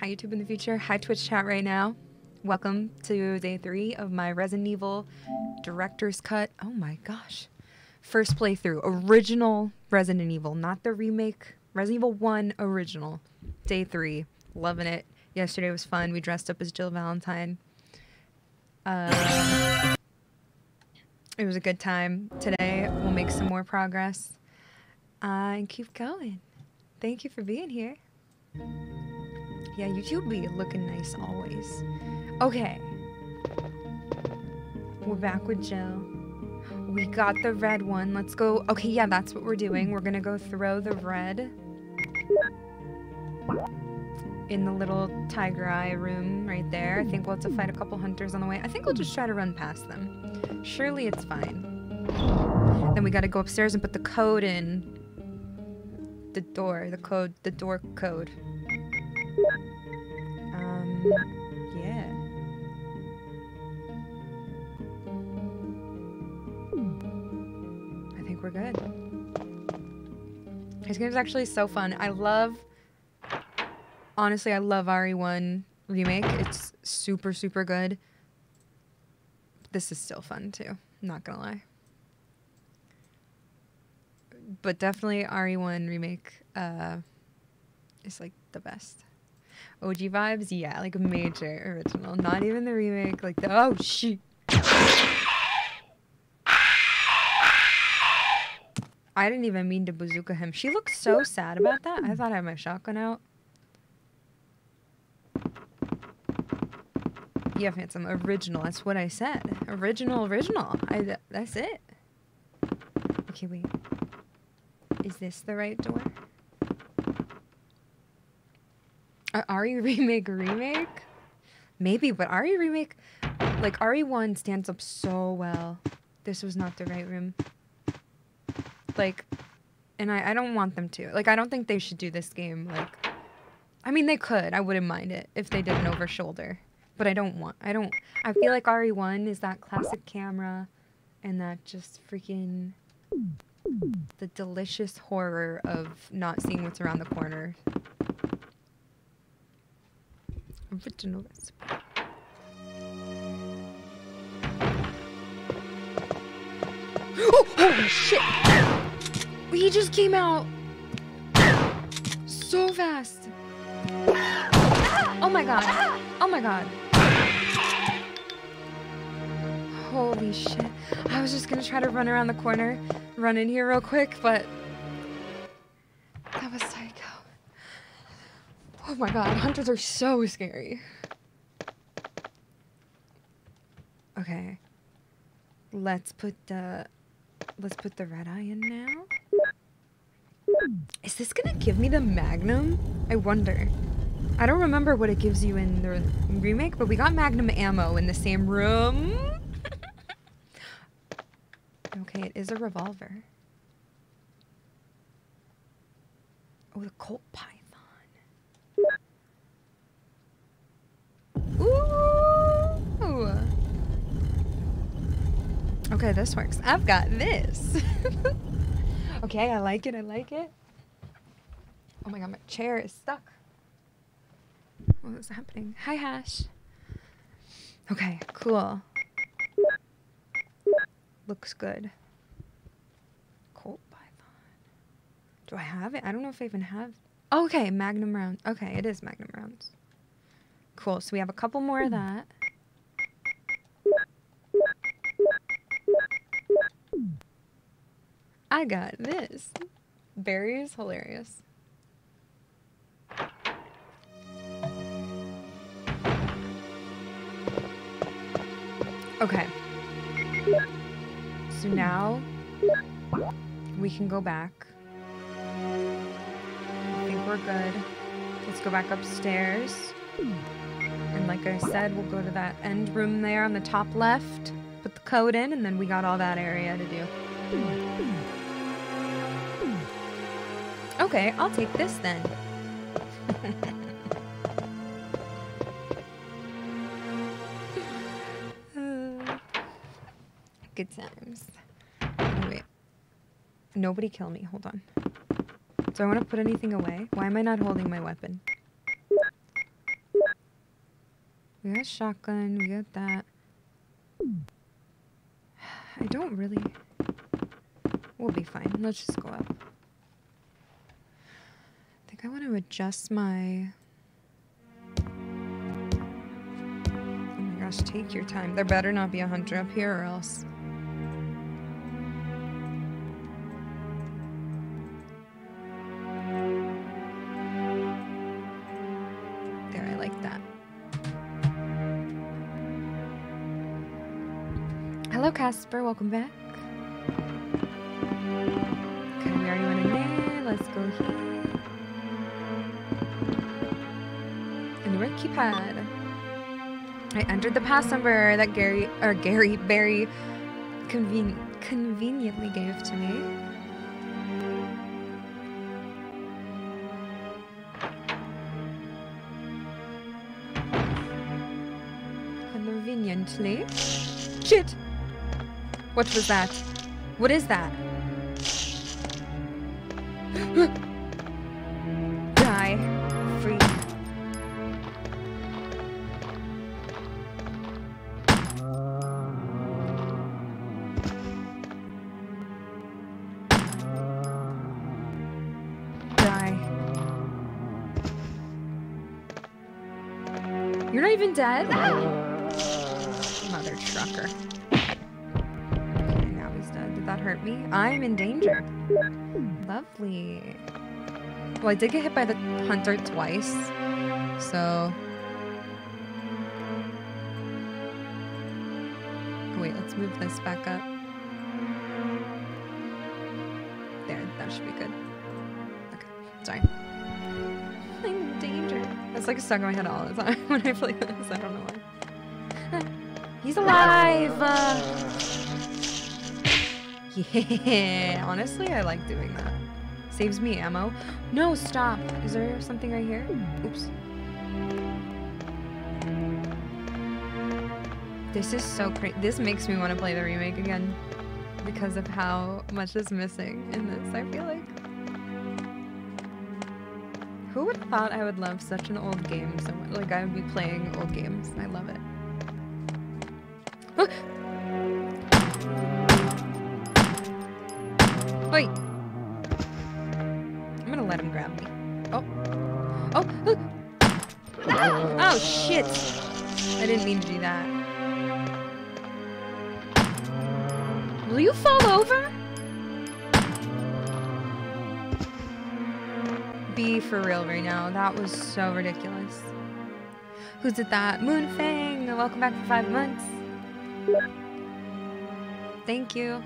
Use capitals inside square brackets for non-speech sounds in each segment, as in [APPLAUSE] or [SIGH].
Hi, YouTube in the future. Hi, Twitch chat right now. Welcome to day three of my Resident Evil Director's Cut. Oh my gosh. First playthrough. Original Resident Evil, not the remake. Resident Evil 1 original. Day three. Loving it. Yesterday was fun. We dressed up as Jill Valentine. Uh, it was a good time. Today, we'll make some more progress. Uh, and keep going. Thank you for being here. Yeah, you YouTube be looking nice always. Okay. We're back with Jill. We got the red one. Let's go. Okay, yeah, that's what we're doing. We're gonna go throw the red in the little tiger eye room right there. I think we'll have to fight a couple hunters on the way. I think we'll just try to run past them. Surely it's fine. Then we gotta go upstairs and put the code in. The door, the code, the door code. Yeah. I think we're good. This game is actually so fun. I love, honestly, I love RE1 Remake. It's super, super good. This is still fun too, not gonna lie. But definitely RE1 Remake uh, is like the best. OG vibes, yeah, like major original. Not even the remake, like the oh shoot. I didn't even mean to bazooka him. She looked so sad about that. I thought I had my shotgun out. Yeah, handsome. Original. That's what I said. Original, original. I, that's it. Okay, wait. Is this the right door? Uh, RE [LAUGHS] remake remake? Maybe, but RE remake, like RE1 stands up so well. This was not the right room. Like, and I, I don't want them to. Like, I don't think they should do this game. Like, I mean, they could. I wouldn't mind it if they did an over shoulder. But I don't want, I don't, I feel like RE1 is that classic camera and that just freaking, the delicious horror of not seeing what's around the corner. Original recipe. Oh, holy shit! He just came out so fast. Oh my god. Oh my god. Holy shit. I was just gonna try to run around the corner, run in here real quick, but Oh my god, hunters are so scary. Okay. Let's put the let's put the red eye in now. Is this gonna give me the magnum? I wonder. I don't remember what it gives you in the remake, but we got magnum ammo in the same room. [LAUGHS] okay, it is a revolver. Oh, the Colt Python. Ooh. Okay, this works. I've got this. [LAUGHS] okay, I like it. I like it. Oh my god, my chair is stuck. What is happening? Hi, Hash. Okay, cool. Looks good. Colt Python. Do I have it? I don't know if I even have. Okay, Magnum rounds. Okay, it is Magnum rounds. Cool. So we have a couple more of hmm. that. I got this. Barry is hilarious. Okay. So now we can go back. I think we're good. Let's go back upstairs. And like I said, we'll go to that end room there on the top left, put the code in, and then we got all that area to do. Okay, I'll take this then. [LAUGHS] Good times. Wait. Nobody kill me. Hold on. Do I want to put anything away? Why am I not holding my weapon? We got shotgun. We got that. I don't really... We'll be fine. Let's just go up. I think I want to adjust my... Oh my gosh, take your time. There better not be a hunter up here or else... Casper. Welcome back. Okay, we already went in there. Let's go here. And we're keypad. I entered the pass number that Gary or Gary Barry conven- conveniently gave to me. Conveniently. Shit! What was that? What is that? [GASPS] Die. Freak. Die. You're not even dead? Mother I'm in danger. Lovely. Well, I did get hit by the hunter twice, so. Wait, let's move this back up. There, that should be good. Okay, sorry. I'm in danger. It's like stuck in my head all the time [LAUGHS] when I play this. I don't know why. [LAUGHS] He's alive! Uh, [LAUGHS] yeah, honestly, I like doing that. Saves me ammo. No, stop. Is there something right here? Oops. This is so crazy. This makes me want to play the remake again because of how much is missing in this, I feel like. Who would have thought I would love such an old game so much? Like, I would be playing old games. I love it. For real right now. That was so ridiculous. Who's it that? Moonfang! Welcome back for five months. Thank you.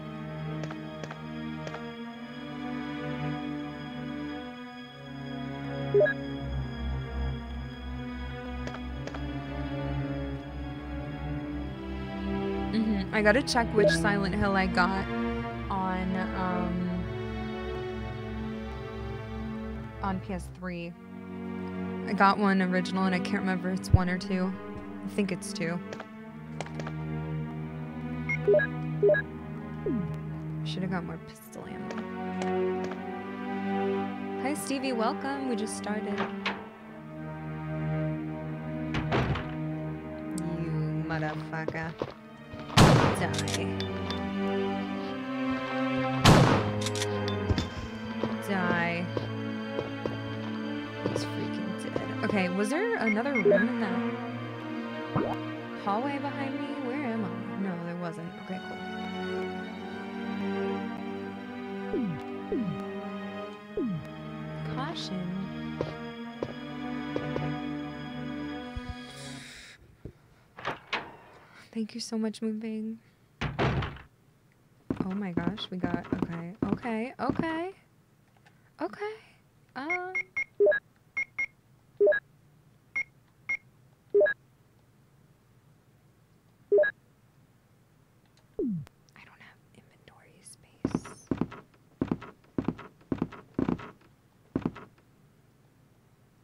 hmm I gotta check which Silent Hill I got on PS3. I got one original and I can't remember if it's one or two. I think it's two. Should have got more pistol ammo. Hi Stevie, welcome. We just started. You motherfucker. Die. Okay, was there another room in that hallway behind me? Where am I? No, there wasn't. Okay, cool. Caution. Thank you so much, moving. Oh my gosh, we got okay, okay, okay, okay. Um. I don't have inventory space.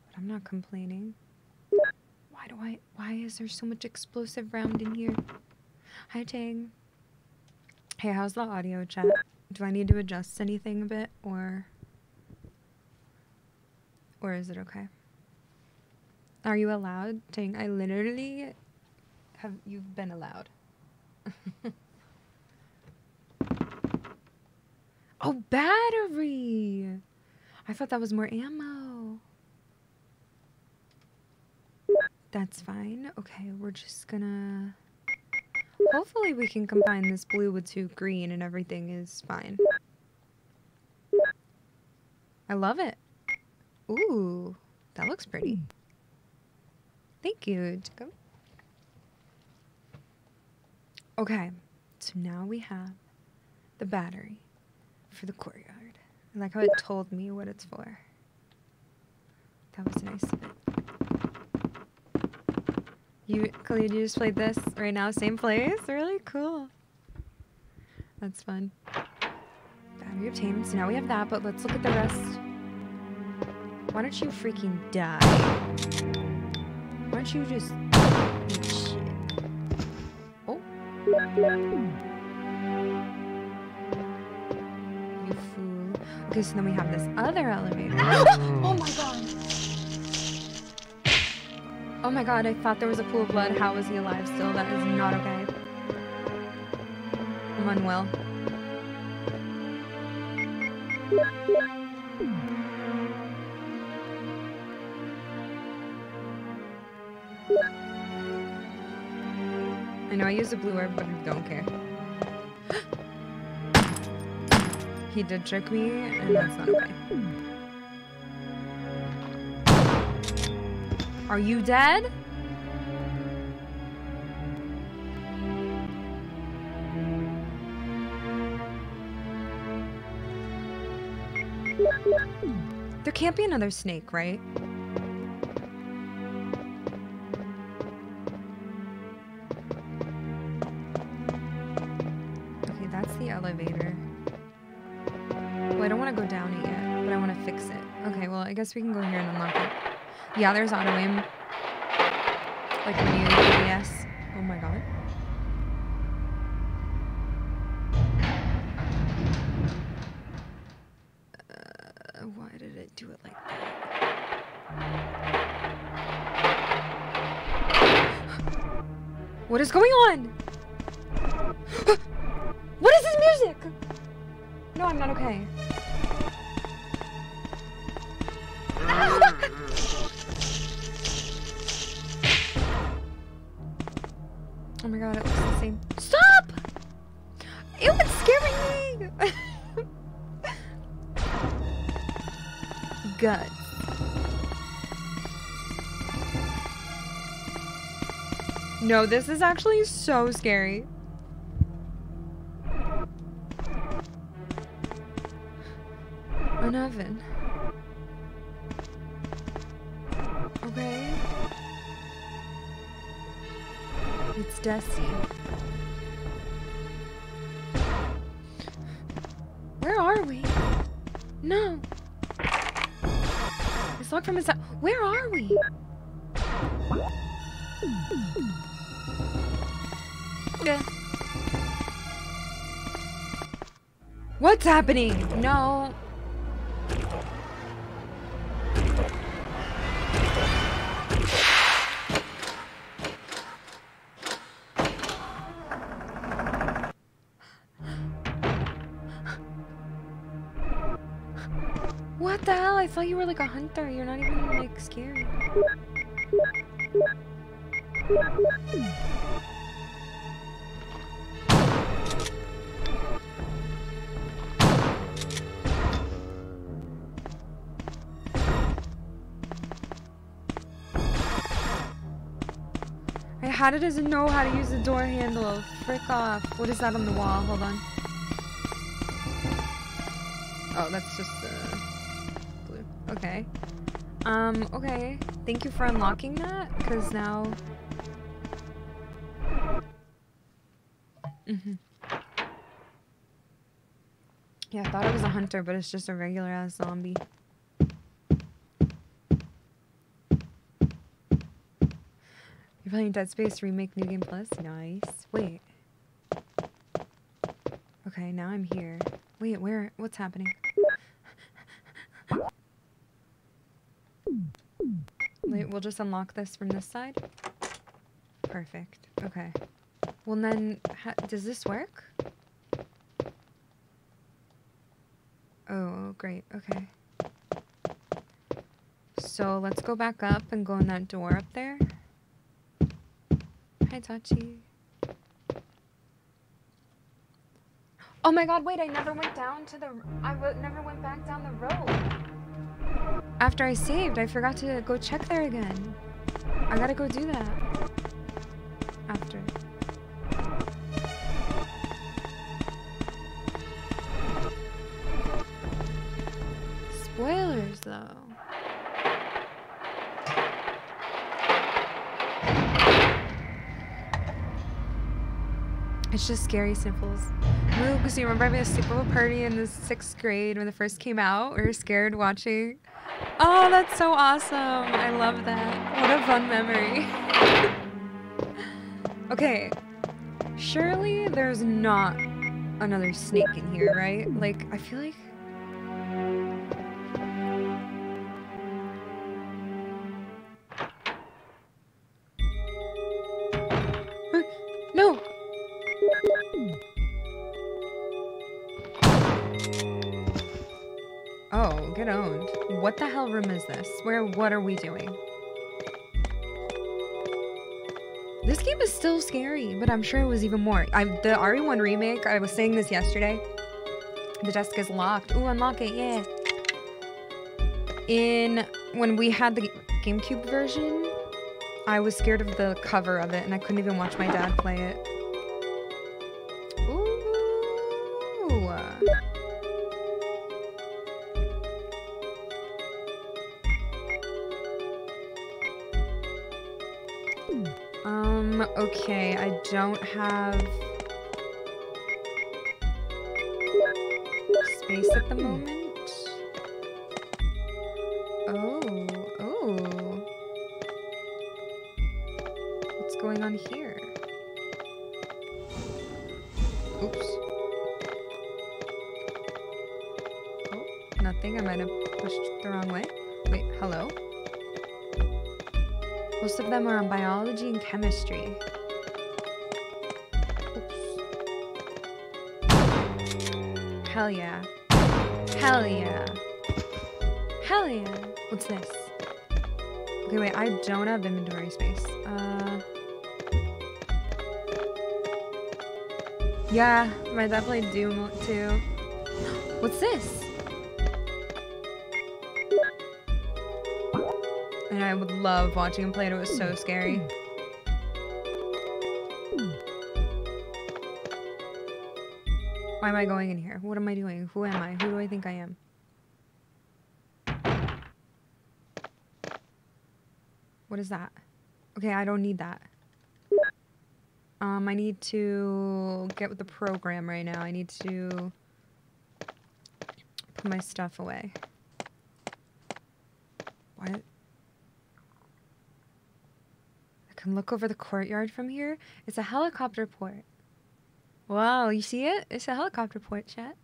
But I'm not complaining. Why do I why is there so much explosive round in here? Hi Tang. Hey, how's the audio chat? Do I need to adjust anything a bit or or is it okay? Are you allowed? Tang, I literally have you've been allowed. [LAUGHS] oh, battery! I thought that was more ammo. That's fine. Okay, we're just gonna... Hopefully we can combine this blue with two green and everything is fine. I love it. Ooh, that looks pretty. Thank you, Jacob. Okay, so now we have the battery for the courtyard. I like how it told me what it's for. That was nice. You, Khalid, you just played this right now, same place? Really cool. That's fun. Battery obtained. So now we have that, but let's look at the rest. Why don't you freaking die? Why don't you just? Oh. You fool. Okay, so then we have this other elevator. [GASPS] oh my god! Oh my god, I thought there was a pool of blood. How is he alive still? That is not okay. I'm unwell. I know I used a blue herb, but I don't care. [GASPS] he did trick me, and that's not okay. Are you dead? There can't be another snake, right? Okay, that's the elevator. Well, I don't want to go down it yet, but I want to fix it. Okay, well, I guess we can go here and unlock it. Yeah, there's auto aim. Like when you This is actually so scary. An oven. Okay. It's dusty. Happening? No. What the hell? I thought you were like a hunter. You're not even It doesn't know how to use the door handle. Frick off. What is that on the wall? Hold on. Oh, that's just the glue. Okay. Um, okay. Thank you for unlocking that, because now... Mm-hmm. Yeah, I thought it was a hunter, but it's just a regular-ass zombie. You're playing Dead Space Remake New Game Plus? Nice. Wait. Okay, now I'm here. Wait, where? What's happening? Wait, We'll just unlock this from this side. Perfect. Okay. Well, then, does this work? Oh, oh, great. Okay. So let's go back up and go in that door up there. Hi, Tachi. Oh my god, wait, I never went down to the... I never went back down the road. After I saved, I forgot to go check there again. I gotta go do that. Just scary sniffles. Moogs, you remember having a sleepover party in the sixth grade when it first came out? We were scared watching. Oh, that's so awesome. I love that. What a fun memory. [LAUGHS] okay. Surely there's not another snake in here, right? Like, I feel like... What the hell room is this? Where, what are we doing? This game is still scary, but I'm sure it was even more. I, the RE1 remake, I was saying this yesterday. The desk is locked. Ooh, unlock it, yeah. In, when we had the GameCube version, I was scared of the cover of it, and I couldn't even watch my dad play it. Don't have space at the moment. Oh, oh. What's going on here? Oops. Oh, nothing. I might have pushed the wrong way. Wait, hello? Most of them are on biology and chemistry. Hell yeah. Hell yeah. Hell yeah. What's this? Okay, wait, I don't have inventory space. Uh. Yeah, I definitely do want to. [GASPS] What's this? And I would love watching him play it. It was so scary. Am I going in here? What am I doing? Who am I? Who do I think I am? What is that? Okay, I don't need that. Um, I need to get with the program right now. I need to put my stuff away. What? I can look over the courtyard from here. It's a helicopter port. Wow, you see it? It's a helicopter port, chat.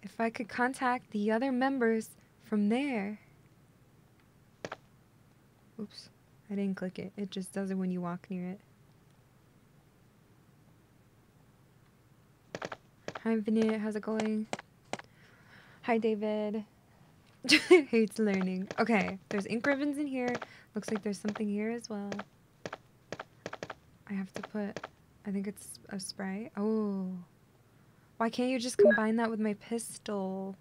If I could contact the other members from there. Oops, I didn't click it. It just does it when you walk near it. Hi, Infinite. How's it going? Hi, David. [LAUGHS] Hates learning. Okay, there's ink ribbons in here. Looks like there's something here as well. I have to put, I think it's a spray. Oh. Why can't you just combine that with my pistol?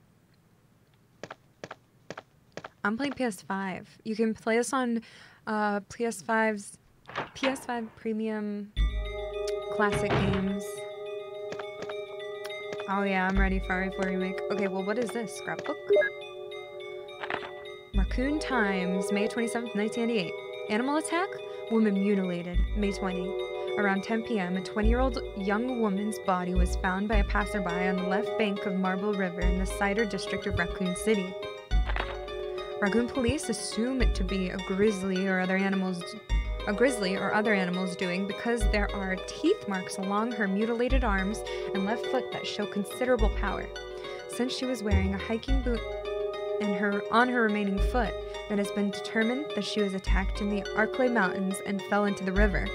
I'm playing PS5. You can play this on uh, PS5's PS5 Premium Classic Games. Oh yeah, I'm ready for RE4 Remake. Okay, well what is this? Scrapbook? Raccoon Times, May 27th, 1998. Animal attack? Woman mutilated, May 20. Around 10 p.m., a 20-year-old young woman's body was found by a passerby on the left bank of Marble River in the Cider district of Raccoon City. Raccoon police assume it to be a grizzly or other animals a grizzly or other animals doing because there are teeth marks along her mutilated arms and left foot that show considerable power. Since she was wearing a hiking boot in her on her remaining foot, It has been determined that she was attacked in the Arklay Mountains and fell into the river.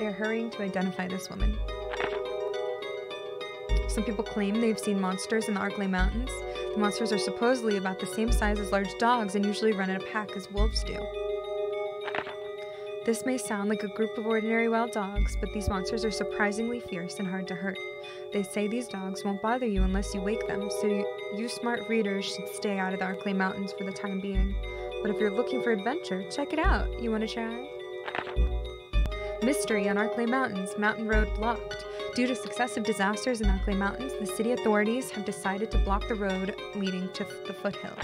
They are hurrying to identify this woman. Some people claim they've seen monsters in the Arklay Mountains. The monsters are supposedly about the same size as large dogs and usually run in a pack as wolves do. This may sound like a group of ordinary wild dogs, but these monsters are surprisingly fierce and hard to hurt. They say these dogs won't bother you unless you wake them, so you, you smart readers should stay out of the Arklay Mountains for the time being. But if you're looking for adventure, check it out. You want to try? Mystery on Arklay Mountains, Mountain Road blocked. Due to successive disasters in Arklay Mountains, the city authorities have decided to block the road leading to the foothills.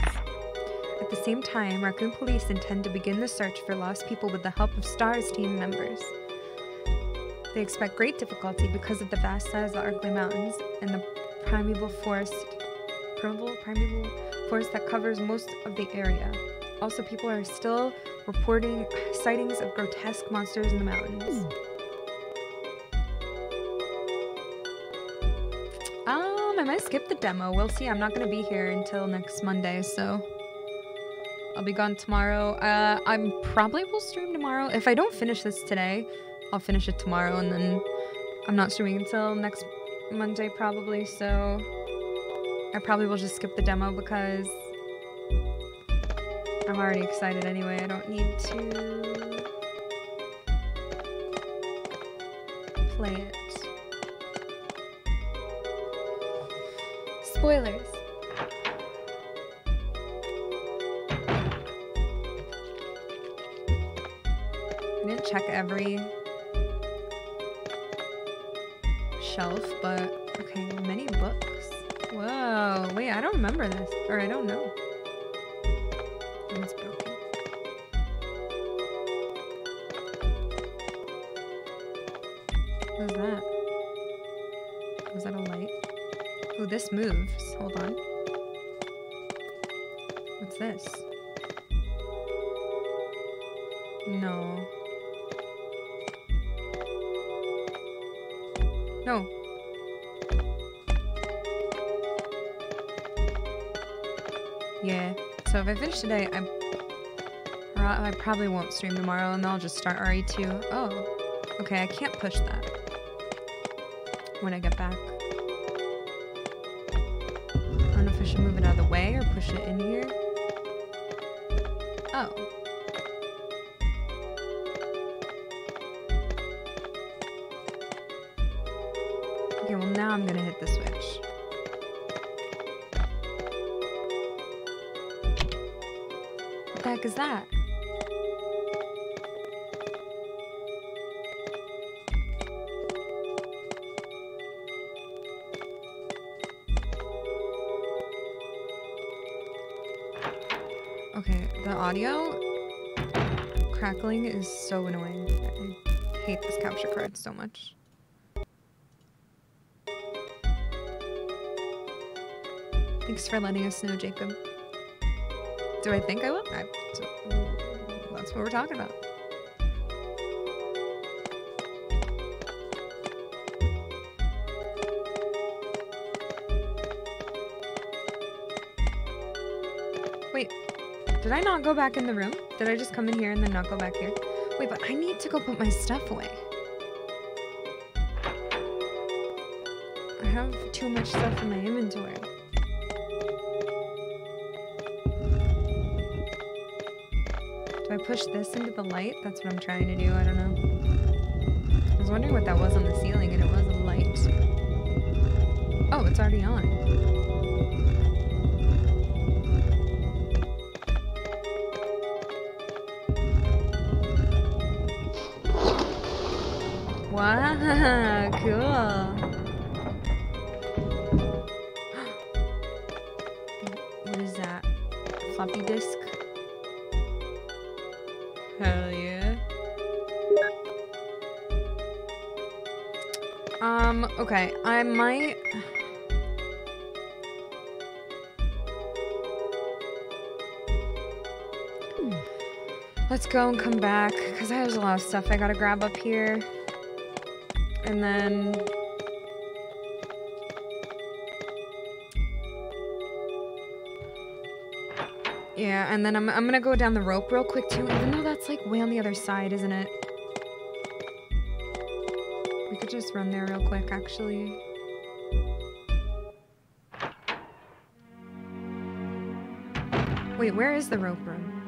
At the same time, Raccoon Police intend to begin the search for lost people with the help of STARS team members. They expect great difficulty because of the vast size of the Arklay Mountains and the primeval forest, primeval, primeval forest that covers most of the area. Also, people are still reporting sightings of grotesque monsters in the mountains. Um, I might skip the demo. We'll see. I'm not going to be here until next Monday, so I'll be gone tomorrow. Uh, I'm probably will stream tomorrow. If I don't finish this today, I'll finish it tomorrow, and then I'm not streaming until next Monday probably. So I probably will just skip the demo because I'm already excited anyway. I don't need to play it. Spoilers. I didn't check every shelf, but okay, many books. Whoa, wait, I don't remember this, or I don't know. Was that a light? Oh, this moves. Hold on. What's this? No. No. Yeah. So if I finish today, I, I probably won't stream tomorrow, and I'll just start RE2. Oh. Okay, I can't push that. When I get back. I don't know if I should move it out of the way or push it in here. Oh. Crackling is so annoying. I hate this capture card so much. Thanks for letting us know, Jacob. Do I think I will? I, that's what we're talking about. Wait, did I not go back in the room? Did I just come in here and then not go back here? Wait, but I need to go put my stuff away. I have too much stuff in my inventory. Do I push this into the light? That's what I'm trying to do. I don't know. I was wondering what that was on the ceiling, and it was a light. Oh, it's already on. [LAUGHS] cool. [GASPS] What is that? Floppy disk? Hell yeah. Um, okay, I might... [SIGHS] Let's go and come back, because there's a lot of stuff I gotta grab up here. And then... Yeah, and then I'm, I'm gonna go down the rope real quick too, even though that's like way on the other side, isn't it? We could just run there real quick, actually. Wait, where is the rope room?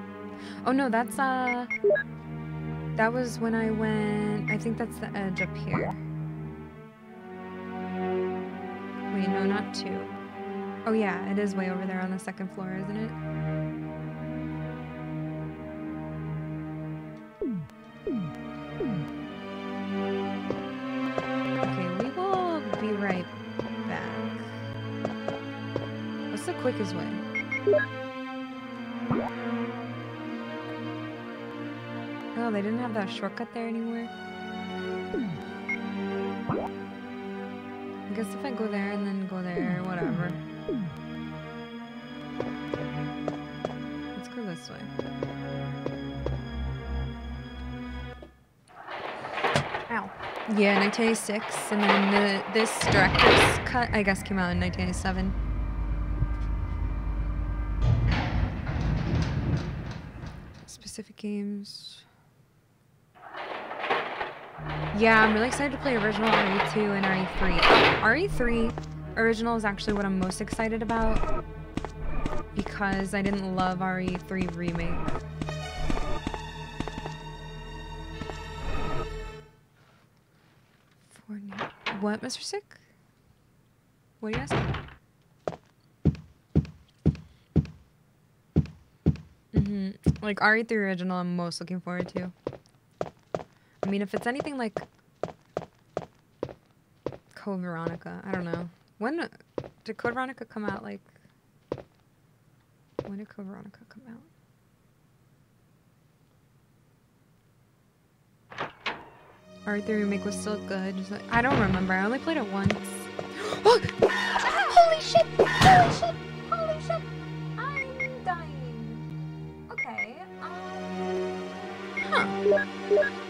Oh no, that's uh... That was when I went... I think that's the edge up here. Oh yeah, it is way over there on the second floor, isn't it? Okay, we will be right back. What's the quickest way? Oh, they didn't have that shortcut there anymore. I guess if I go there and then go there, whatever. Let's go this way. Ow. Yeah, 1986, and then the, this director's cut, I guess, came out in 1987. Specific games. Yeah, I'm really excited to play original RE2 and RE3. RE3 original is actually what I'm most excited about because I didn't love RE3 remake. What, Mr. Sick? What are you asking? Mm-hmm. Like RE3 original, I'm most looking forward to. I mean, if it's anything like Code Veronica, I don't know. When did Code Veronica come out? Like, when did Code Veronica come out? RE3 remake was still good. I don't remember. I only played it once. [GASPS] Holy shit! Holy shit! Holy shit! I'm dying. Okay. Um. Huh.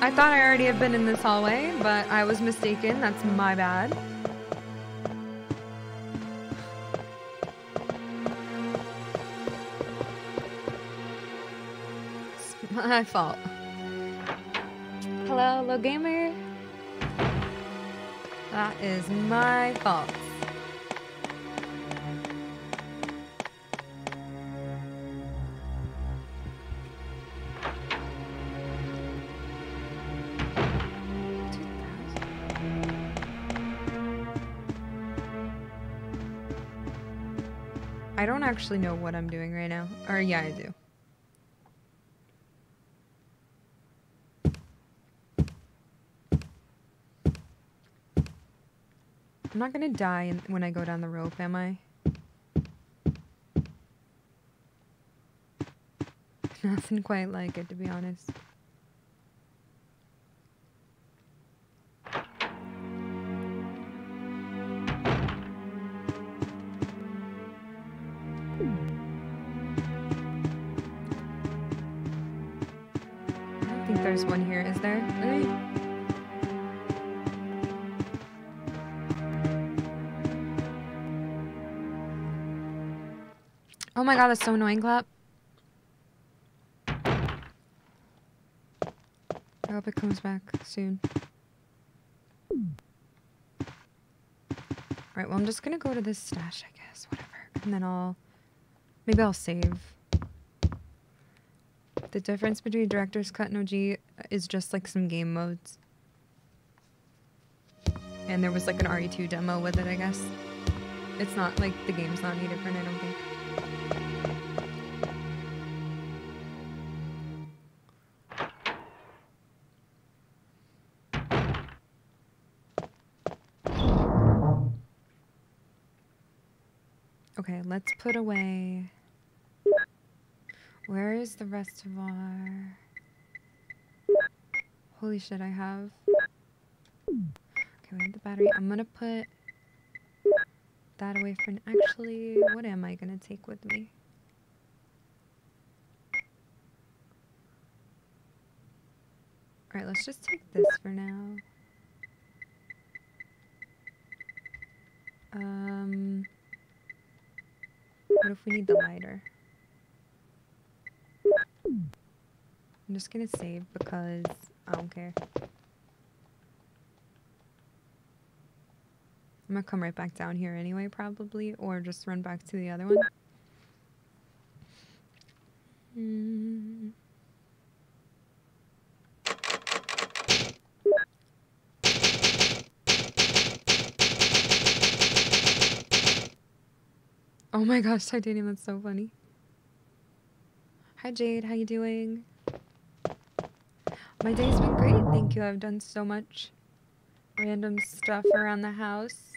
I thought I already had been in this hallway, but I was mistaken. That's my bad. It's [LAUGHS] my fault. Hello, hello gamer. That is my fault. I don't actually know what I'm doing right now. Or yeah, I do. I'm not gonna die when I go down the rope, am I? [LAUGHS] Nothing quite like it, to be honest. I don't think there's one here, is there? Oh my god, that's so annoying, Clap. I hope it comes back soon. Alright, well, I'm just gonna go to this stash, I guess. Whatever. And then I'll... Maybe I'll save. The difference between Director's Cut and OG is just like some game modes. And there was like an RE2 demo with it, I guess. It's not like the game's not any different, I don't think. Okay, let's put away. Where is the rest of our. Holy shit, I have. Okay, we have the battery. I'm gonna put that away for. n- Actually, what am I gonna take with me? Alright, let's just take this for now. Um, what if we need the lighter? I'm just gonna save because I don't care. I'm gonna come right back down here anyway, probably, or just run back to the other one. Mm. Oh my gosh, Titanium, that's so funny. Hi Jade, how you doing? My day's been great, thank you. I've done so much random stuff around the house.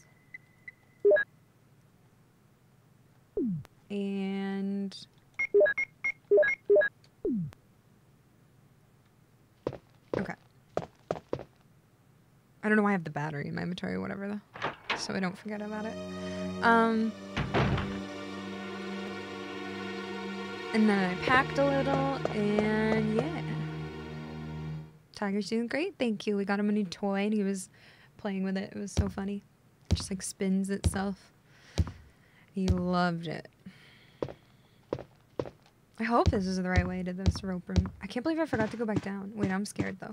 And Okay. I don't know why I have the battery in my inventory, whatever though. So I don't forget about it. Um And then I packed a little, and yeah. Tiger's doing great, thank you. We got him a new toy, and he was playing with it. It was so funny. It just like spins itself. He loved it. I hope this is the right way to this rope room. I can't believe I forgot to go back down. Wait, I'm scared though.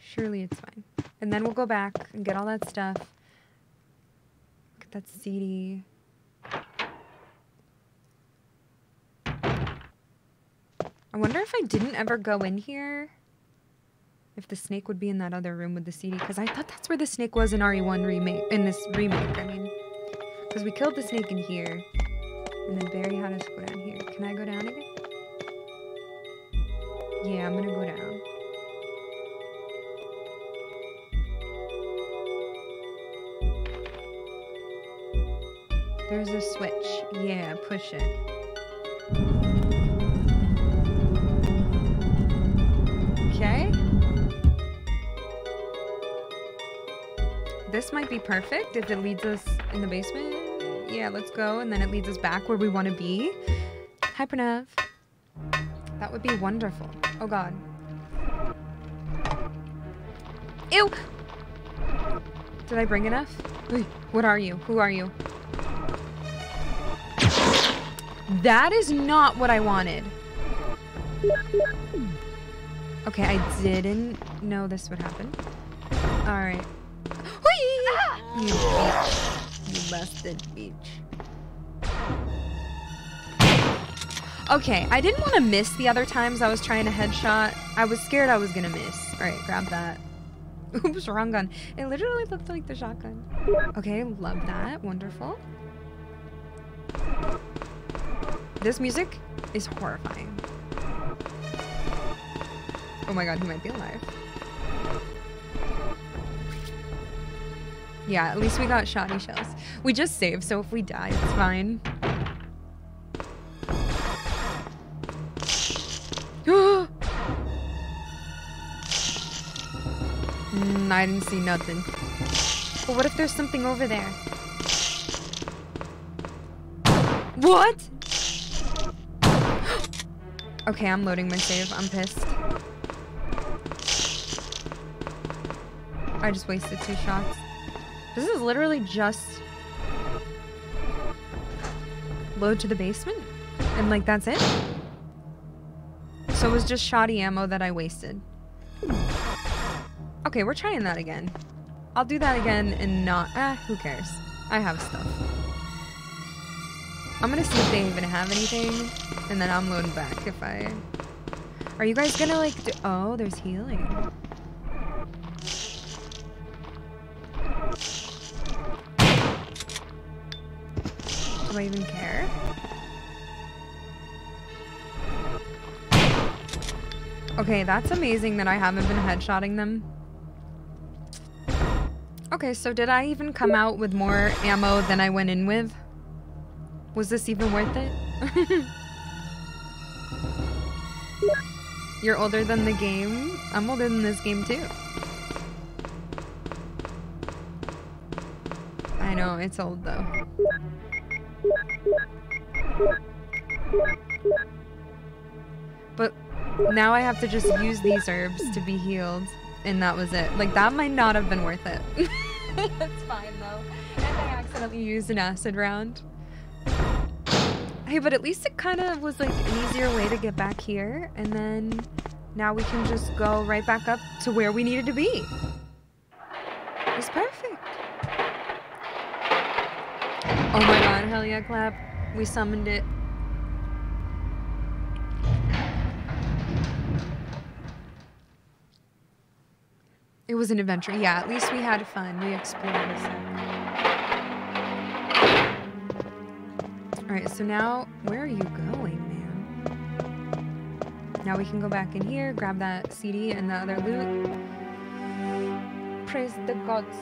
Surely it's fine. And then we'll go back and get all that stuff. Look at that CD. I wonder if I didn't ever go in here, if the snake would be in that other room with the CD, because I thought that's where the snake was in RE1 remake, in this remake, I mean. Because we killed the snake in here, and then Barry had us go down here. Can I go down again? Yeah, I'm gonna go down. There's a switch. Yeah, push it. This might be perfect if it leads us in the basement. Yeah, let's go. And then it leads us back where we want to be. Hi, Pranav. That would be wonderful. Oh, God. Ew! Did I bring enough? What are you? Who are you? That is not what I wanted. Okay, I didn't know this would happen. Alright. You beach. You busted beach. Okay, I didn't want to miss the other times I was trying to headshot. I was scared I was gonna miss. Alright, grab that. [LAUGHS] Oops, wrong gun. It literally looked like the shotgun. Okay, love that. Wonderful. This music is horrifying. Oh my god, he might be alive. Yeah, at least we got shoddy shells. We just saved, so if we die, it's fine. [GASPS] mm, I didn't see nothing. But what if there's something over there? What? [GASPS] okay, I'm loading my save. I'm pissed. I just wasted two shots. This is literally just load to the basement and like that's it. So it was just shoddy ammo that I wasted. Okay, we're trying that again. I'll do that again and not, ah, who cares? I have stuff. I'm gonna see if they even have anything and then I'm loading back if I... Are you guys gonna like, oh, there's healing. Do I even care? Okay, that's amazing that I haven't been headshotting them. Okay, so did I even come out with more ammo than I went in with? Was this even worth it? [LAUGHS] You're older than the game? I'm older than this game too. I know, it's old though. But Now I have to just use these herbs to be healed. And that was it. Like, that might not have been worth it. [LAUGHS] That's fine, though. And I accidentally used an acid round. Hey, but at least it kind of was, like, an easier way to get back here. And then now we can just go right back up to where we needed to be. It's perfect. Oh my god, hell yeah, clap. We summoned it. It was an adventure. Yeah, at least we had fun. We explored Alright, so now, where are you going, man? Now we can go back in here, grab that CD and the other loot. Praise the gods.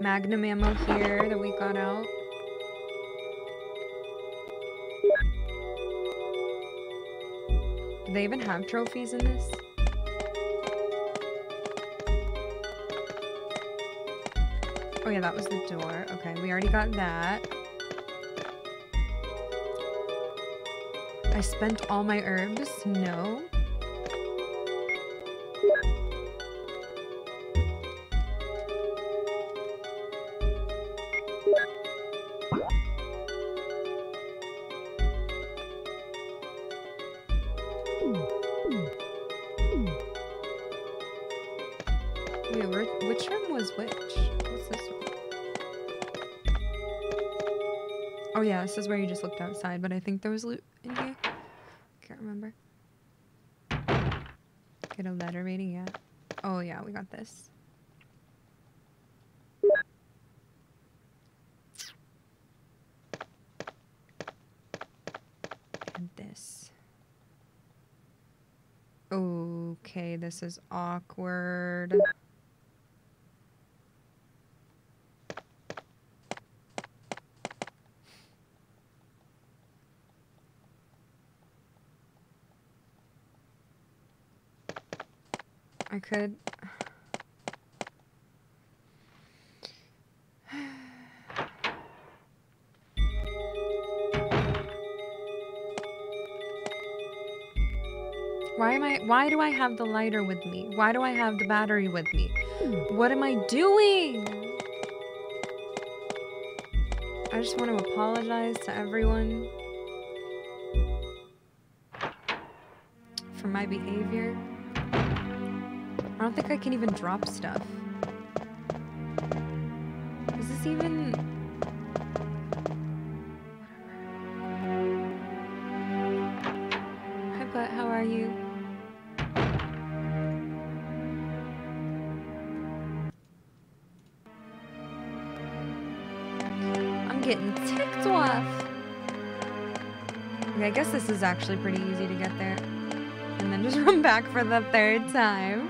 Magnum ammo here that we got out. Do they even have trophies in this? Oh yeah, that was the door. Okay, we already got that. I spent all my herbs? No. Just looked outside, but I think there was loot in here. Can't remember. Get a letter rating, yeah. Oh yeah, we got this. And this. Okay, this is awkward. I could. Why am I why do I have the lighter with me? Why do I have the battery with me? What am I doing? I just want to apologize to everyone for my behavior. I don't think I can even drop stuff. Is this even... Hi, Butt. How are you? I'm getting ticked off. Okay, I guess this is actually pretty easy to get there. And then just [LAUGHS] run back for the third time.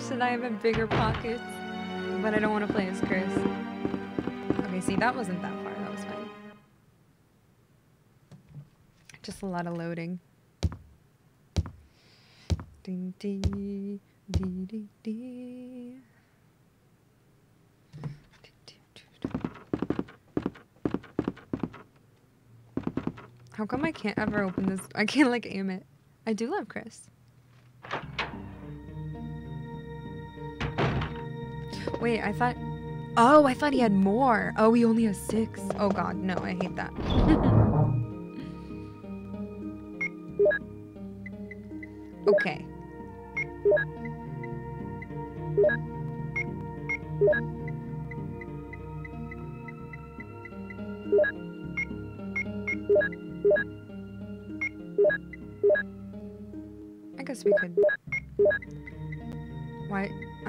That I have a bigger pockets. But I don't want to play as Chris. Okay, see, that wasn't that far. That was fine. Just a lot of loading. Ding, ding, dee, dee, dee. How come I can't ever open this? I can't like aim it. I do love Chris. Wait, I thought... Oh, I thought he had more. Oh, he only has six. Oh god, no, I hate that. [LAUGHS] okay.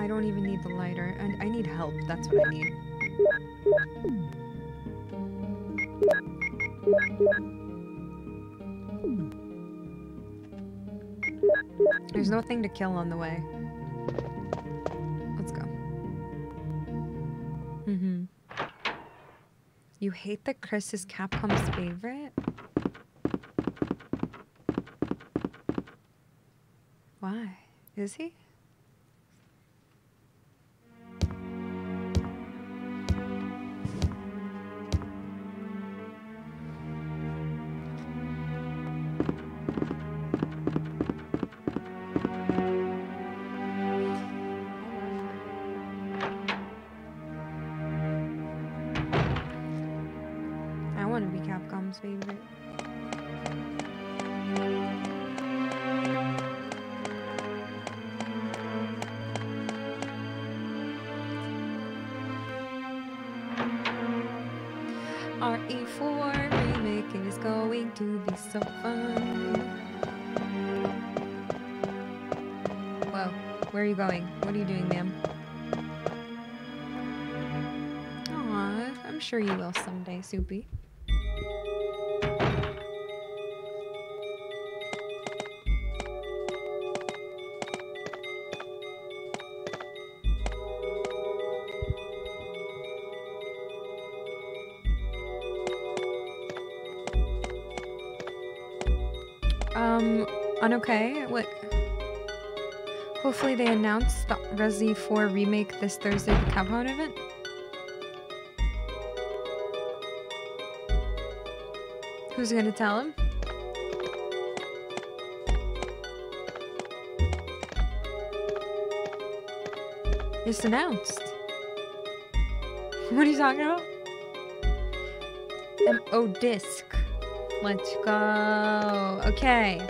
I don't even need the lighter. and I need help. That's what I need. There's no thing to kill on the way. Let's go. Mm-hmm. You hate that Chris is Capcom's favorite? Why? Is he? RE4 remake is going to be so fun. Whoa, where are you going? What are you doing, ma'am? Aw, I'm sure you will someday, Soupy. Okay, what? Hopefully they announce the Resi 4 remake this Thursday at the Capcom event. Who's gonna tell him? It's announced. What are you talking about? M.O. Disc. Let's go. Okay.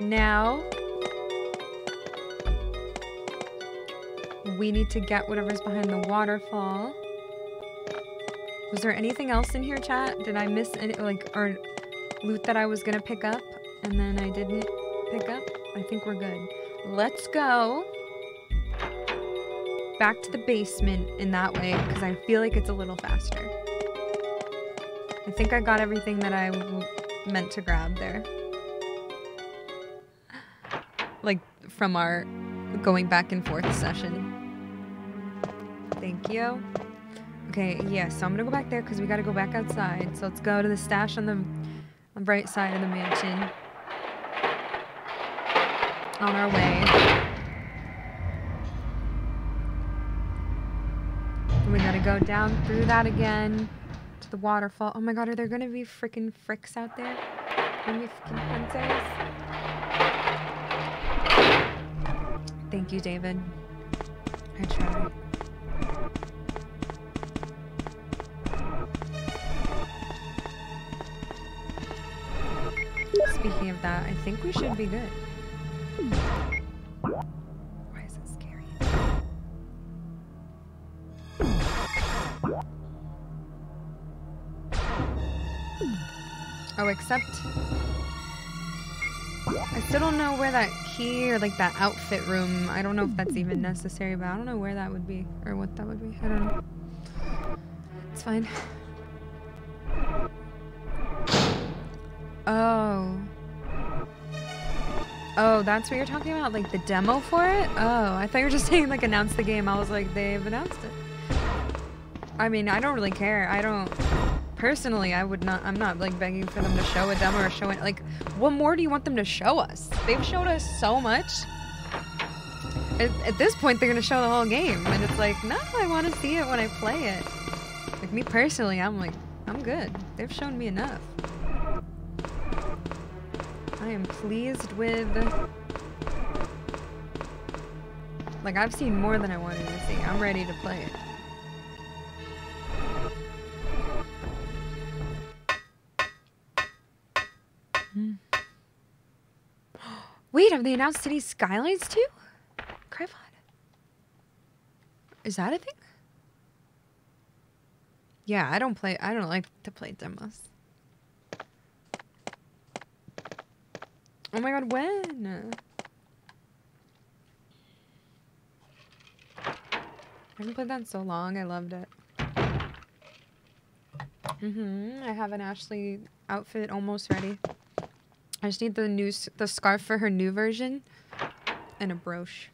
Now we need to get whatever's behind the waterfall. Was there anything else in here, chat? Did I miss any like or loot that I was gonna pick up and then I didn't pick up? I think we're good. Let's go back to the basement in that way because I feel like it's a little faster. I think I got everything that I meant to grab there. From our going back and forth session. Thank you. Okay, yeah, so I'm gonna go back there because we gotta go back outside. So let's go to the stash on the, on right side of the mansion. On our way. We gotta go down through that again to the waterfall. Oh my god, are there gonna be freaking fricks out there? Be freaking hunters? Thank you, David. I try. Speaking of that, I think we should be good. Why is it scary? Oh, except I still don't know where that or like that outfit room. I don't know if that's even necessary, but I don't know where that would be or what that would be. I don't know. It's fine. Oh. Oh, that's what you're talking about? Like the demo for it? Oh, I thought you were just saying like announce the game. I was like, they've announced it. I mean, I don't really care. I don't personally I would not I'm not like begging for them to show a demo or show it like what more do you want them to show us? They've showed us so much. At, at this point they're gonna show the whole game and it's like, no, I wanna see it when I play it. Like me personally, I'm like, I'm good. They've shown me enough. I am pleased with like I've seen more than I wanted to see. I'm ready to play it. Wait, have they announced City Skylines too? Crap Is that a thing? Yeah, I don't play I don't like to play demos. Oh my god, when? I haven't played that in so long. I loved it. Mm-hmm. I have an Ashley outfit almost ready. I just need the new the scarf for her new version and a brooch.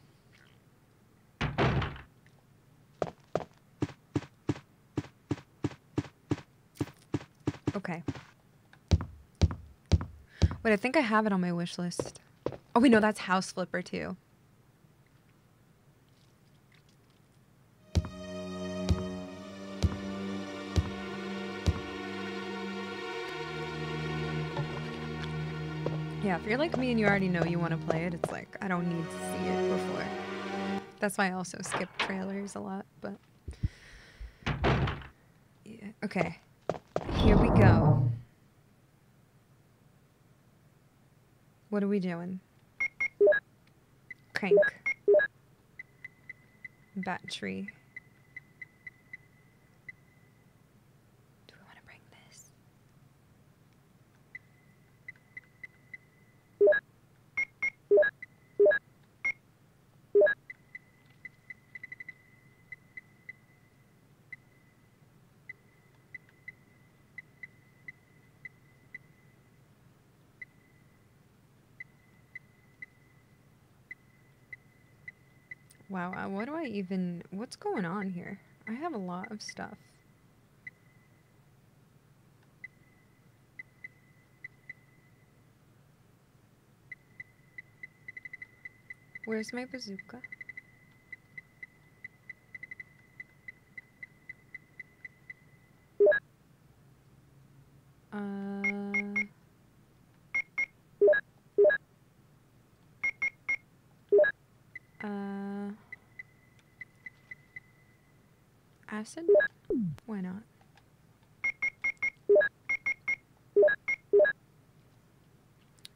Okay. Wait, I think I have it on my wish list. Oh wait, no, that's House Flipper 2. Yeah, if you're like me and you already know you want to play it, it's like I don't need to see it before. That's why I also skip trailers a lot, but yeah. Okay. Here we go. What are we doing? Crank. Battery. Do we want to bring this? Wow, uh, what do I even. What's going on here? I have a lot of stuff. Where's my bazooka? Uh. Uh. Why not?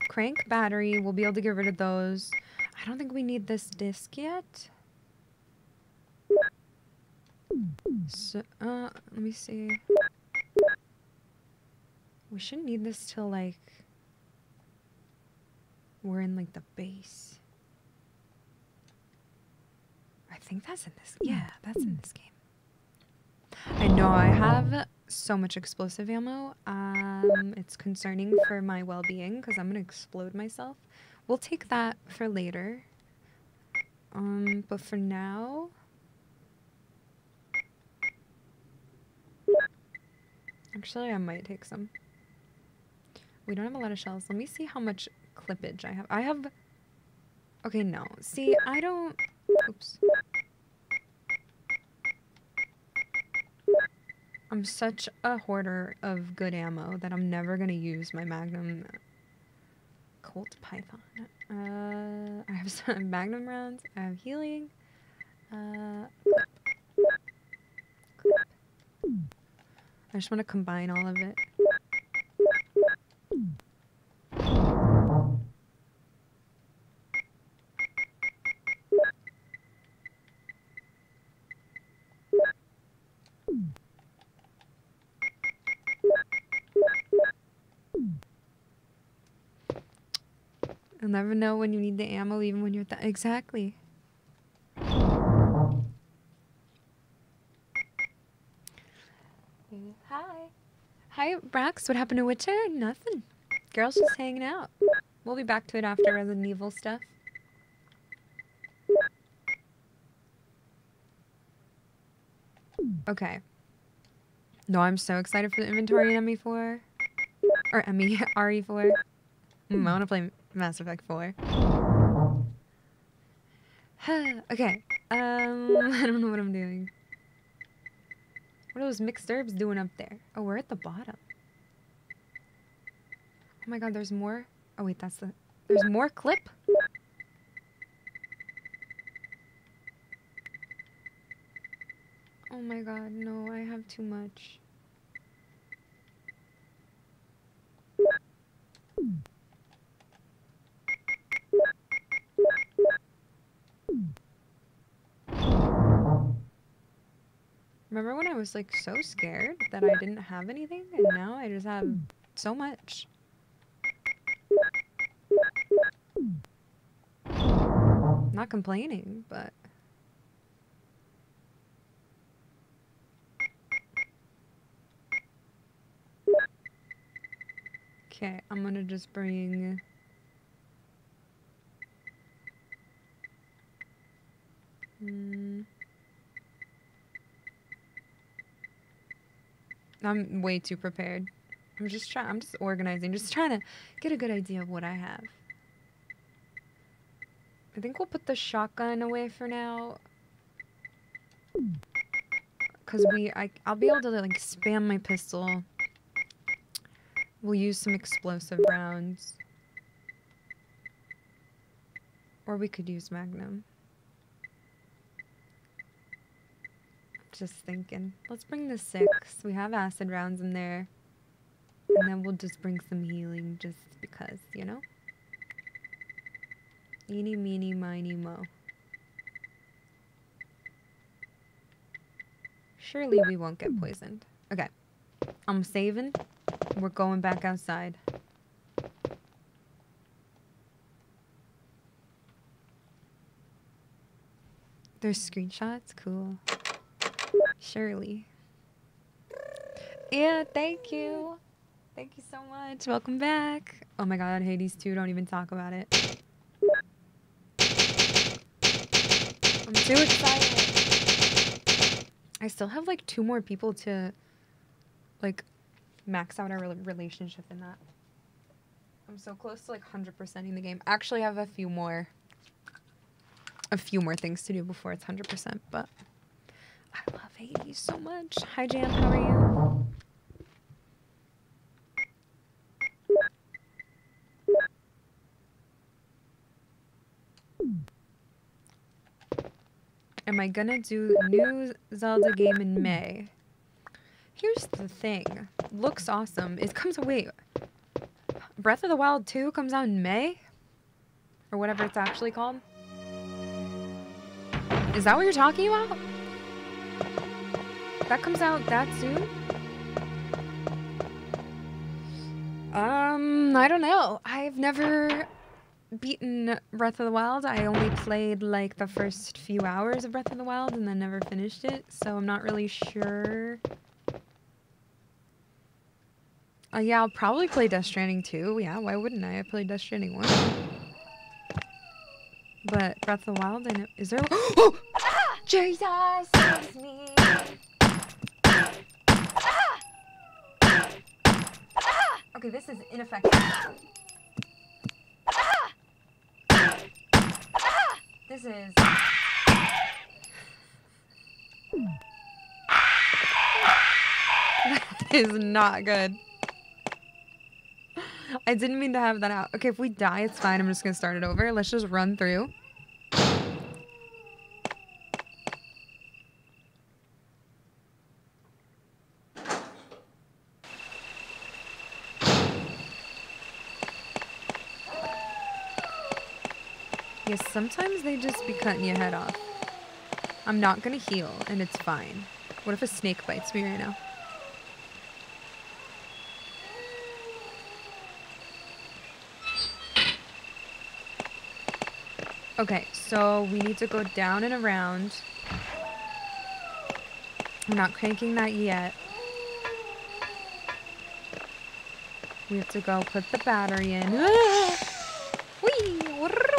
Crank battery. We'll be able to get rid of those. I don't think we need this disc yet. So, uh, let me see. We shouldn't need this till like we're in like the base. I think that's in this. Yeah, that's in this game. Know I have so much explosive ammo. Um, it's concerning for my well-being because I'm gonna explode myself. We'll take that for later. Um, but for now, actually, I might take some. We don't have a lot of shells. Let me see how much clippage I have. I have. Okay, no. See, I don't. Oops. I'm such a hoarder of good ammo that I'm never gonna use my Magnum Colt Python. Uh, I have [LAUGHS] some Magnum rounds. I have healing. Uh. I just want to combine all of it. You'll never know when you need the ammo, even when you're th- exactly. Hi. Hi, Brax. What happened to Witcher? Nothing. Girls just hanging out. We'll be back to it after Resident Evil stuff. Okay. No, I'm so excited for the inventory in ME4. Or ME, RE4. Mm, I want to play Mass Effect 4. [SIGHS] okay. Um, [LAUGHS] I don't know what I'm doing. What are those mixed herbs doing up there? Oh, we're at the bottom. Oh my god, there's more. Oh wait, that's the... There's more clip? Oh my god, no, I have too much. Remember when I was like so scared that I didn't have anything and now I just have so much. Not complaining, but Okay, I'm gonna just bring Hmm. I'm way too prepared. I'm just trying. I'm just organizing. Just trying to get a good idea of what I have. I think we'll put the shotgun away for now. Cause we, I, I'll be able to like spam my pistol. We'll use some explosive rounds. Or we could use Magnum. Just thinking. Let's bring the six. We have acid rounds in there. And then we'll just bring some healing just because, you know? Eeny, meeny, miny, mo. Surely we won't get poisoned. Okay. I'm saving. We're going back outside. There's screenshots? Cool. Surely. Yeah, thank you. Thank you so much. Welcome back. Oh my god, Hades 2, don't even talk about it. I'm too excited. I still have like two more people to like max out our relationship in that. I'm so close to like 100%ing the game. Actually, I have a few more a few more things to do before it's 100%, but I love Hades so much. Hi Jan, how are you? Am I gonna do new Zelda game in May? Here's the thing. Looks awesome. It comes wait. Breath of the Wild 2 comes out in May? Or whatever it's actually called? Is that what you're talking about? That comes out that soon? Um, I don't know. I've never beaten Breath of the Wild. I only played like the first few hours of Breath of the Wild and then never finished it, so I'm not really sure. Uh, yeah, I'll probably play Death Stranding too. Yeah, why wouldn't I? I played Death Stranding 1. But Breath of the Wild, I know. Is there. [GASPS] Oh! Jesus loves me. Okay, this is ineffective. This is. [LAUGHS] that is not good. I didn't mean to have that out. Okay, if we die, it's fine. I'm just gonna start it over. Let's just run through. Yes, sometimes they just be cutting your head off. I'm not gonna heal, and it's fine. What if a snake bites me right now? Okay, so we need to go down and around. We're not cranking that yet. We have to go put the battery in. Whee! [GASPS] Ah!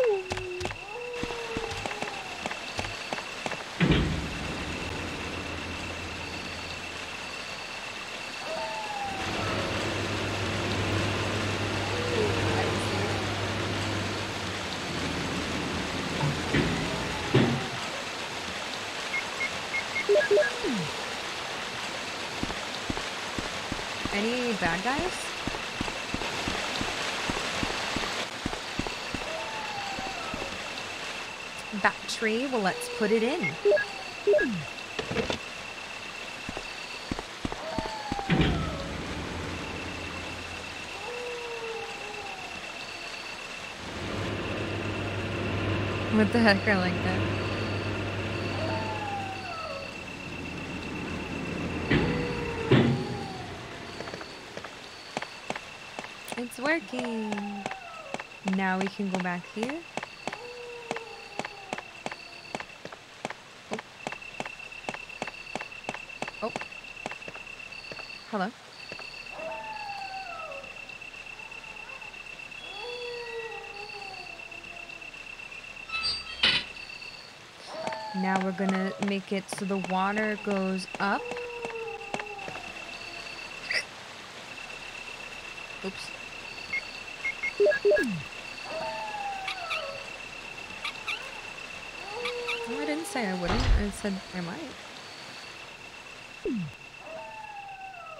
Any bad guys? Battery, well let's put it in. What the heck, I like that. It's working. Now we can go back here. Oh. Oh. Hello. Now we're gonna make it so the water goes up. Oops. No, I didn't say I wouldn't. I said I might.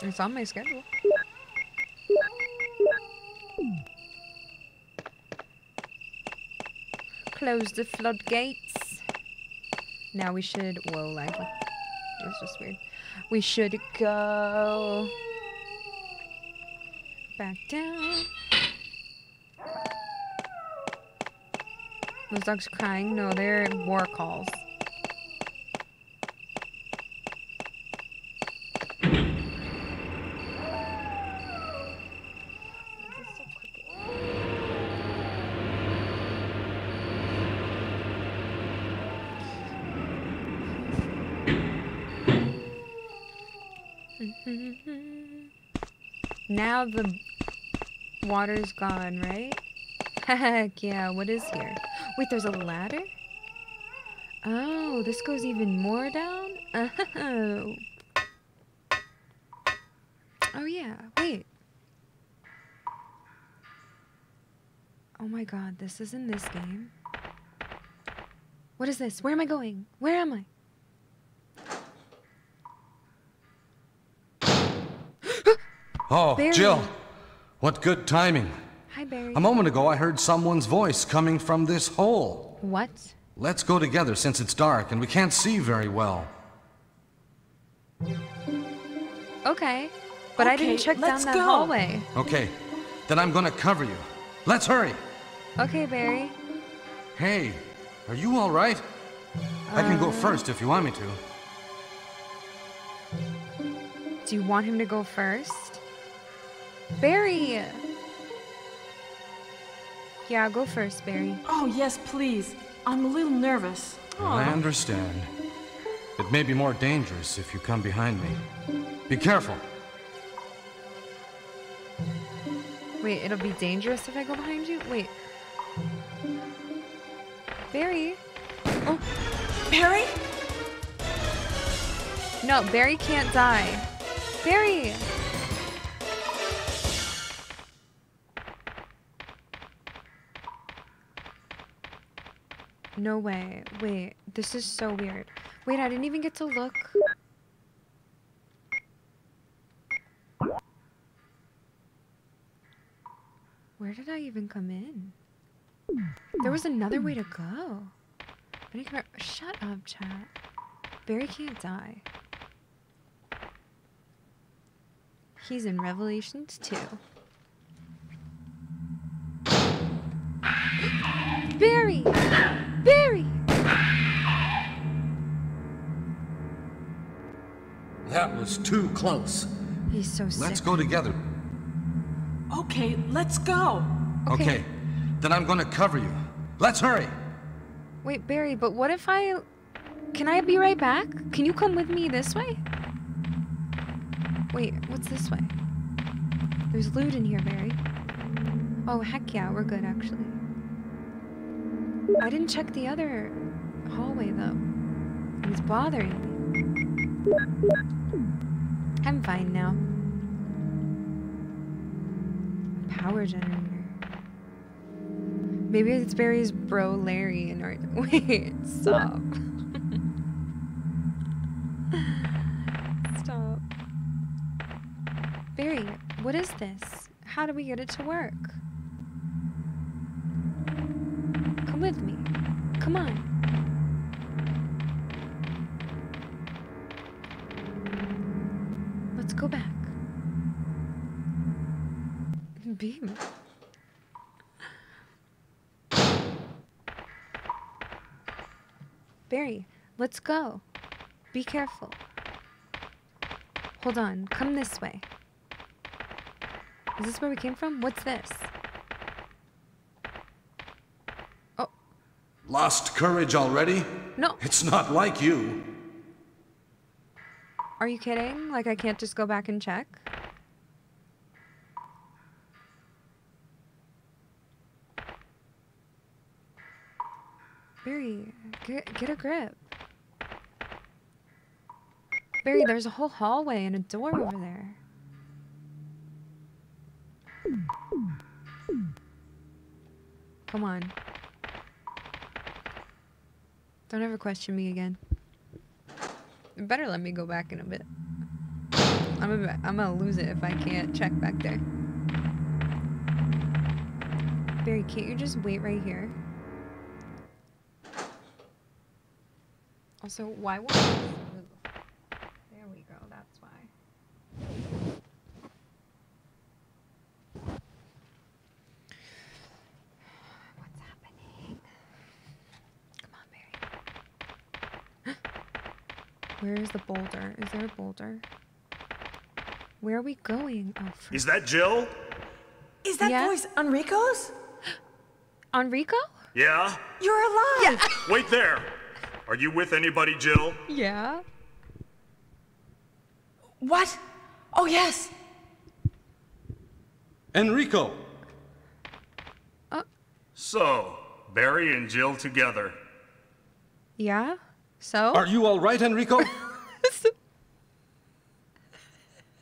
It's on my schedule. Close the floodgates. Now we should. Whoa, laggy. That's just weird. We should go. back down. Those dogs are crying? No, they're war calls. Now the water's gone, right? [LAUGHS] Heck yeah, what is here? Wait, there's a ladder? Oh, this goes even more down? Oh. [LAUGHS] Oh yeah, wait. Oh my god, this is in this game. What is this? Where am I going? Where am I? Oh, Barry. Jill. What good timing. Hi, Barry. A moment ago, I heard someone's voice coming from this hole. What? Let's go together since it's dark and we can't see very well. Okay. But I didn't check down let's that go. hallway. Okay, then I'm gonna cover you. Let's hurry. Okay, Barry. Hey, are you all right? I can go um, first if you want me to. Do you want him to go first? Barry! Yeah, go first, Barry. Oh, yes, please. I'm a little nervous. I understand. It may be more dangerous if you come behind me. Be careful. Wait, it'll be dangerous if I go behind you? Wait. Barry? Oh. Barry? No, Barry can't die. Barry! No way. Wait, this is so weird. Wait, I didn't even get to look. Where did I even come in? There was another way to go. Didn't Shut up, chat. Barry can't die. He's in Revelations 2. Barry! Barry! That was too close. He's so sick. Let's go together. Okay, let's go. Okay. Okay, then I'm gonna cover you. Let's hurry. Wait, Barry, but what if I. Can I be right back? Can you come with me this way? Wait, what's this way? There's loot in here, Barry. Oh, heck yeah, we're good actually. I didn't check the other hallway though. It was bothering me. I'm fine now. Power generator. Maybe it's Barry's bro Larry and our [LAUGHS] wait, stop. [LAUGHS] stop. Barry, what is this? How do we get it to work? Come with me. Come on. Let's go back. Beam. Barry, let's go. Be careful. Hold on, come this way. Is this where we came from? What's this? Oh, Lost courage already? no. It's not like you. Are you kidding? Like, I can't just go back and check? Barry, get, get a grip. Barry, there's a whole hallway and a door over there. Come on. Don't ever question me again. You better let me go back in a bit. I'm gonna, I'm gonna lose it if I can't check back there. Barry, can't you just wait right here? Also, why won't this move? There we go, that's why. Where is the boulder? Is there a boulder? Where are we going? Oh, Is that Jill? Is that Yeah? voice Enrico's? [GASPS] Enrico? Yeah? You're alive! Yeah. [LAUGHS] Wait there. Are you with anybody, Jill? Yeah. What? Oh, yes. Enrico! Uh. So, Barry and Jill together. Yeah? So? Are you all right, Enrico? [LAUGHS]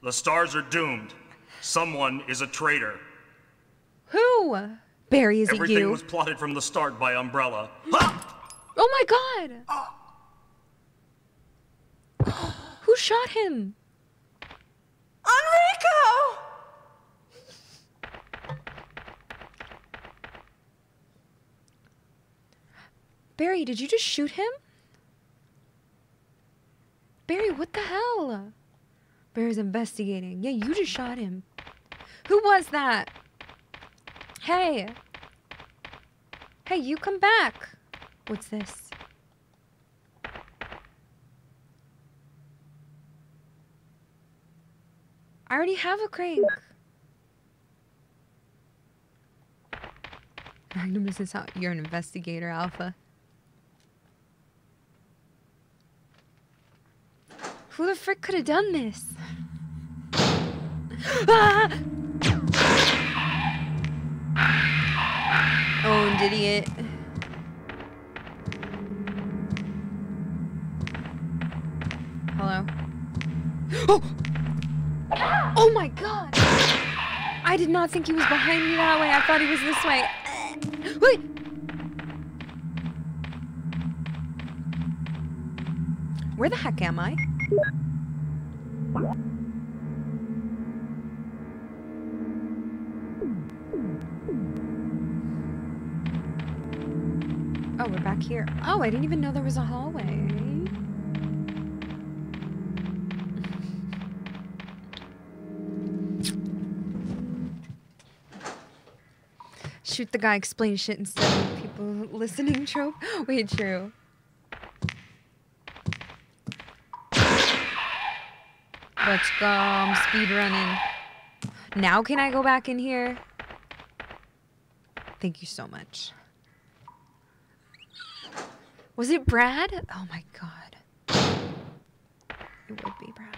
The stars are doomed. Someone is a traitor. Who? Barry, is it you? Everything you? was plotted from the start by Umbrella. Ha! Oh my god! Ah! [GASPS] Who shot him? Enrico! Barry, did you just shoot him? Barry, what the hell? Barry's investigating. Yeah, you just shot him. Who was that? Hey. Hey, you come back. What's this? I already have a crank. Magnum is out. You're an investigator, Alpha. Who the frick could have done this? ah! Owned idiot. Hello? Oh! Oh my god! I did not think he was behind me that way. I thought he was this way. Wait! Where the heck am I? Oh, we're back here. Oh, I didn't even know there was a hallway. Shoot the guy, explain shit instead of people [LAUGHS] listening trope. [GASPS] Wait, true. Let's go. I'm speed running. Now can I go back in here? Thank you so much. Was it Brad? Oh my god. It would be Brad.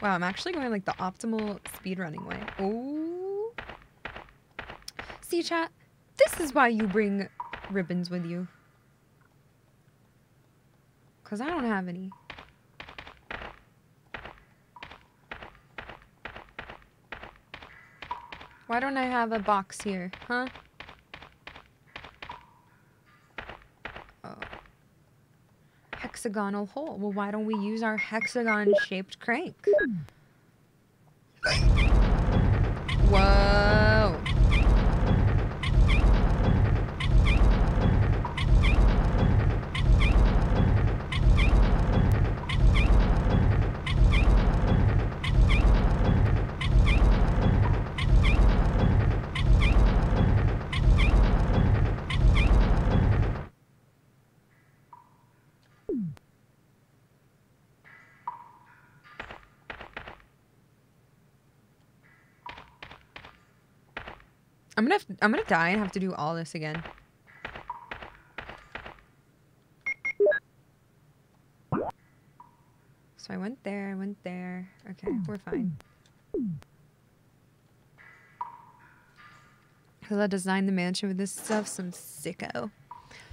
Wow, I'm actually going like the optimal speed running way. Ooh. See, chat, this is why you bring ribbons with you. Because I don't have any. Why don't I have a box here, huh? Oh. Hexagonal hole. Well, why don't we use our hexagon-shaped crank? I'm gonna I'm gonna die and have to do all this again. So I went there, I went there. Okay, we're fine. I designed the mansion with this stuff, some sicko.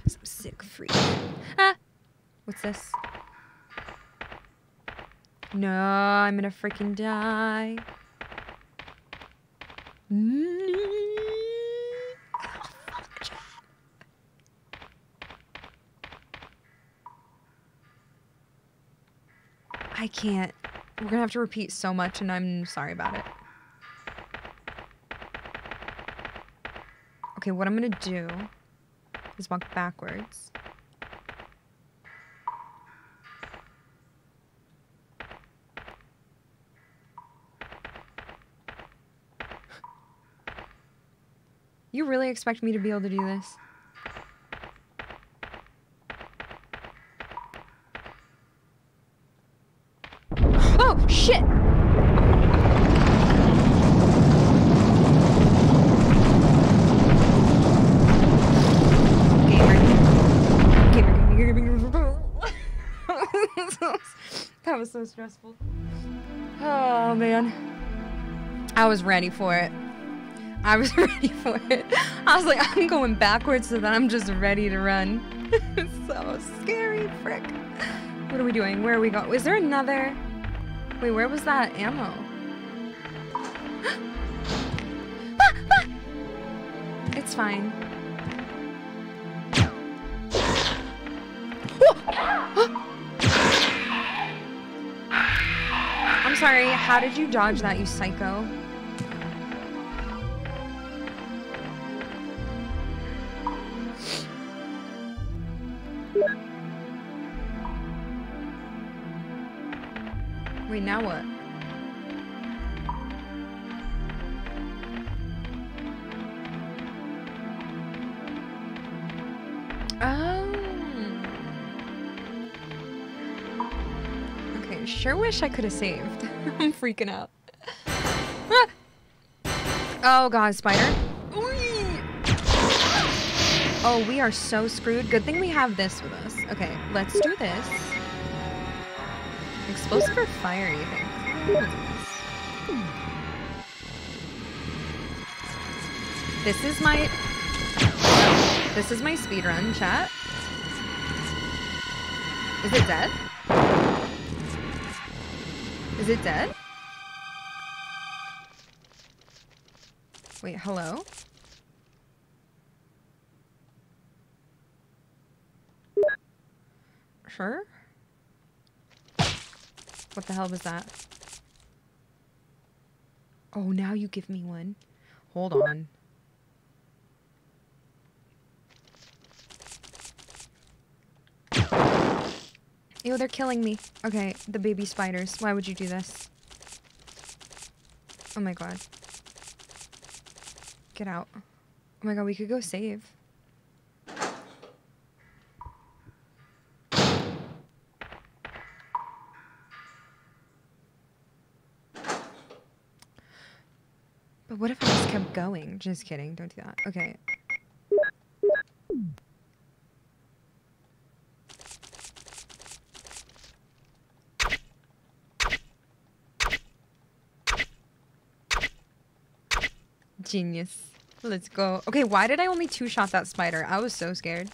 Some sick freak. Ah! What's this? No, I'm gonna freaking die. I can't. We're gonna have to repeat so much, and I'm sorry about it. Okay, what I'm gonna do is walk backwards. You really expect me to be able to do this? So stressful. Oh man. I was ready for it. I was [LAUGHS] ready for it. I was like, I'm going backwards so that I'm just ready to run. [LAUGHS] so scary, frick. What are we doing? Where are we going? Is there another? Wait, where was that ammo? [GASPS] Ah, ah! It's fine. How did you dodge that, you psycho? Wait, now what? Sure wish I could have saved. [LAUGHS] I'm freaking out. [LAUGHS] Oh god, spider. Oh, we are so screwed. Good thing we have this with us. Okay, let's do this. Explosive or fire, you think? This is my this is my speed run, chat. Is it dead? It dead? Wait, hello? Sure? What the hell was that? Oh, now you give me one. Hold on. Ew, they're killing me. Okay, the baby spiders. Why would you do this? Oh my god. Get out. Oh my god, we could go save. But what if I just kept going? Just kidding. Don't do that. Okay. Genius. Let's go. Okay, why did I only two-shot that spider? I was so scared.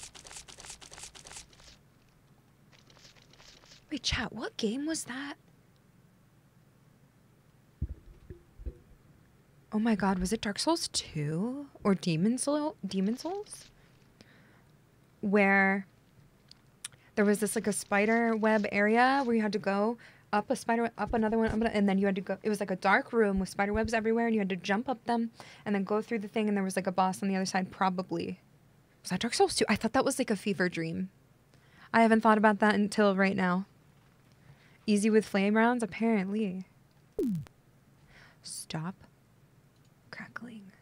Wait, chat, what game was that? Oh my god, was it Dark Souls 2 or Demon Soul Demon Souls? Where there was this like a spider web area where you had to go up a spider up another one and then you had to go it was like a dark room with spider webs everywhere and you had to jump up them and then go through the thing and there was like a boss on the other side probably. Was that Dark Souls 2? I thought that was like a fever dream. I haven't thought about that until right now. Easy with flame rounds apparently. Stop crackling.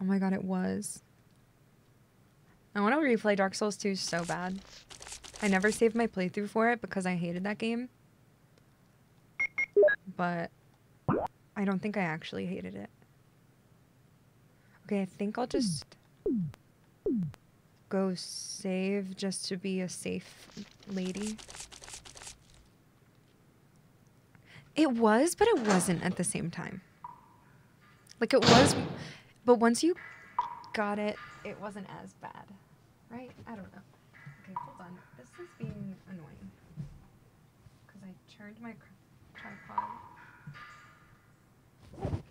Oh my god, it was. I want to replay Dark Souls 2 so bad. I never saved my playthrough for it because I hated that game. But I don't think I actually hated it. Okay, I think I'll just go save just to be a safe lady. It was, but it wasn't at the same time. Like it was, but once you got it, it wasn't as bad. Right? I don't know. Okay, hold on. Is being annoying. Because I turned my tripod. And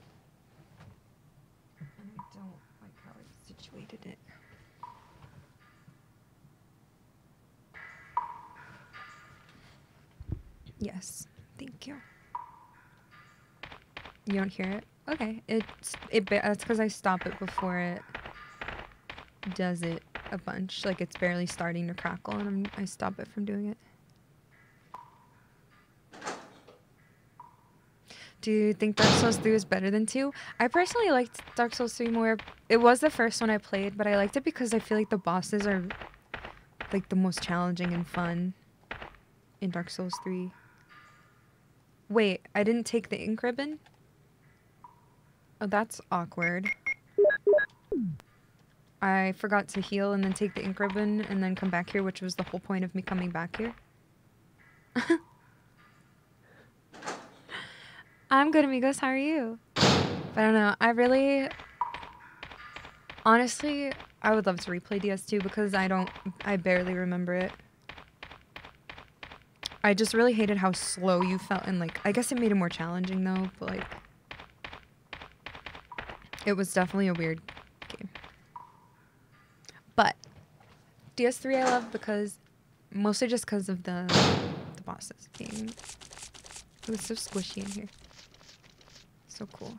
I don't like how I situated it. Yes, thank you. You don't hear it? Okay, it's it. That's because I stop it before it does it a bunch. Like it's barely starting to crackle, and I'm, I stop it from doing it. Do you think Dark Souls 3 is better than 2? I personally liked Dark Souls 3 more. It was the first one I played, but I liked it because I feel like the bosses are like the most challenging and fun in Dark Souls 3. Wait, I didn't take the ink ribbon? Oh, that's awkward. I forgot to heal and then take the ink ribbon and then come back here, which was the whole point of me coming back here. [LAUGHS] I'm good, amigos. How are you? I don't know. I really, honestly, I would love to replay DS2 because I don't, I barely remember it. I just really hated how slow you felt, and like, I guess it made it more challenging though, but like, it was definitely a weird. But DS3 I love because, mostly just because of the, the bosses being, it was so squishy in here. So cool.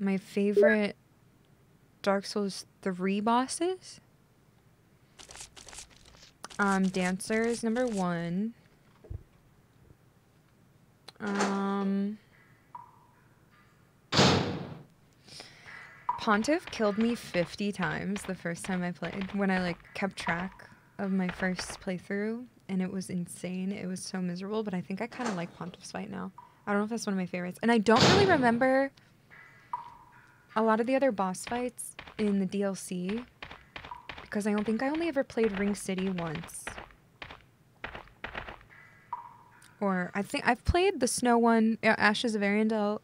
My favorite Dark Souls 3 bosses? Um, Dancer is number one. Um, Pontiff killed me 50 times the first time I played when I like kept track of my first playthrough and it was insane. It was so miserable, but I think I kind of like Pontiff's fight now. I don't know if that's one of my favorites. And I don't really remember a lot of the other boss fights in the DLC because I don't think I only ever played Ring City once. Or I think I've played the snow one, uh, Ashes of Ariandel,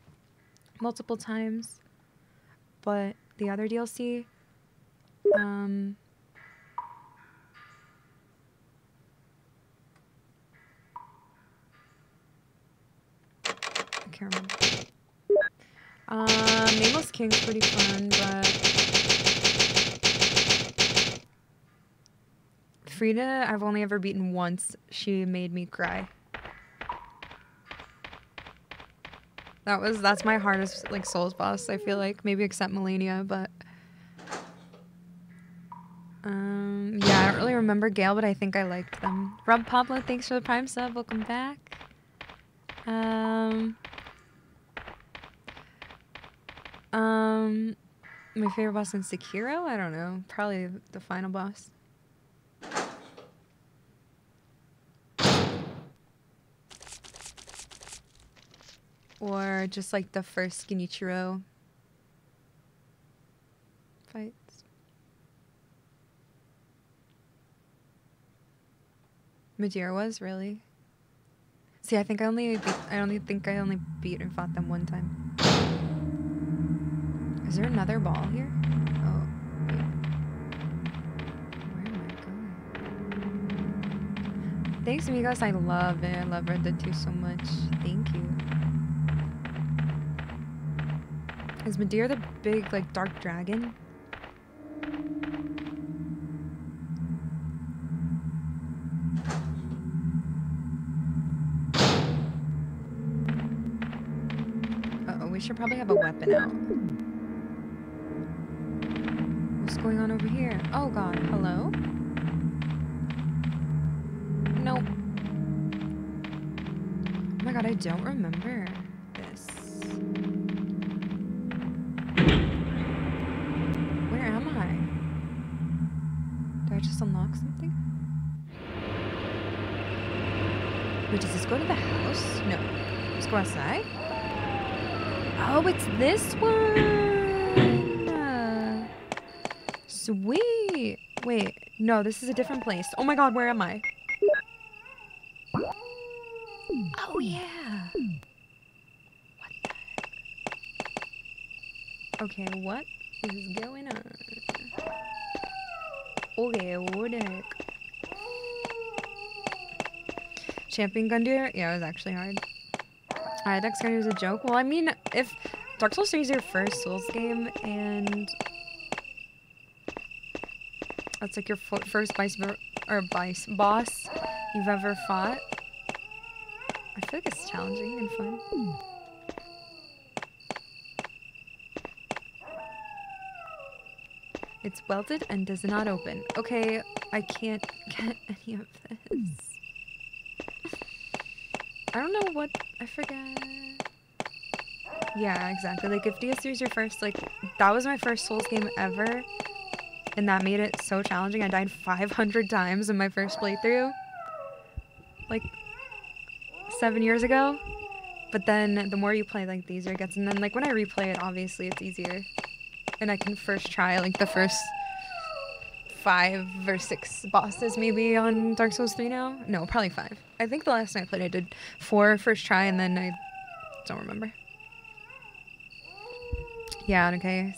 multiple times, but the other DLC, um, I can't remember. Um, Nameless King's pretty fun, but Friede, I've only ever beaten once. She made me cry. That was that's my hardest like Souls boss. I feel like maybe except Malenia, but um yeah, I don't really remember Gael, but I think I liked them. Rob Pablo, thanks for the Prime sub. Welcome back. Um. Um, my favorite boss in Sekiro? I don't know. Probably the final boss. Or just like the first Genichiro fights. Midir was really. See, I think I only beat, I only think I only beat and fought them one time. Is there another ball here? Oh, wait. Where am I going? Thanks, amigos. I love it. I love Red Dead 2 so much. Thank you. Is Midir the big, like, dark dragon? Uh oh, we should probably have a weapon out. What's going on over here? Oh god, hello? Nope. Oh my god, I don't remember go to the house? No. Let's go outside? Oh, it's this one! Sweet! Wait, no, this is a different place. Oh my god, where am I? Oh yeah! What? Okay, what is going on? Okay, what the heck? Champion Gundyr? Yeah, it was actually hard. Alright, Dex Gundyr was a joke. Well, I mean, if Dark Souls 3 is your first Souls game and that's like your first vice or vice boss you've ever fought, I feel like it's challenging and fun. It's welded and does not open. Okay, I can't [LAUGHS] get any of this. I don't know what I forget. Yeah, exactly. Like if DS3 is your first, like that was my first Souls game ever, and that made it so challenging. I died 500 [LAUGHS] times in my first playthrough, like seven years ago. But then the more you play, like the easier it gets. And then like when I replay it, obviously it's easier, and I can first try like the first five or six bosses maybe on Dark Souls 3 now. No, probably five. I think the last time I played, I did four first try, and then I don't remember. Yeah, okay.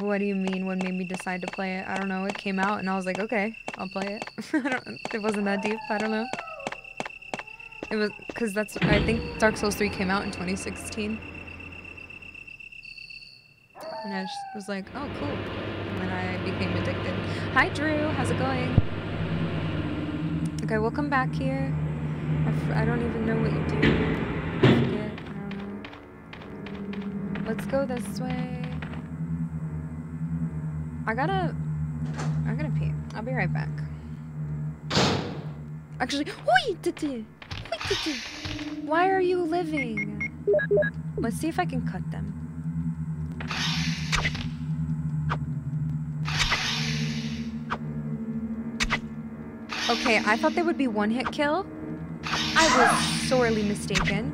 What do you mean? What made me decide to play it? I don't know. It came out, and I was like, okay, I'll play it. [LAUGHS] It wasn't that deep. I don't know. It was because that's. I think Dark Souls 3 came out in 2016, and I just was like, oh, cool. Became addicted. Hi, Drew. How's it going? Okay, we'll come back here. I, don't even know what you do. I. Let's go this way. I gotta. I gotta pee. I'll be right back. Actually. Why are you living? Let's see if I can cut them. Okay, I thought they would be one hit kill. I was sorely mistaken.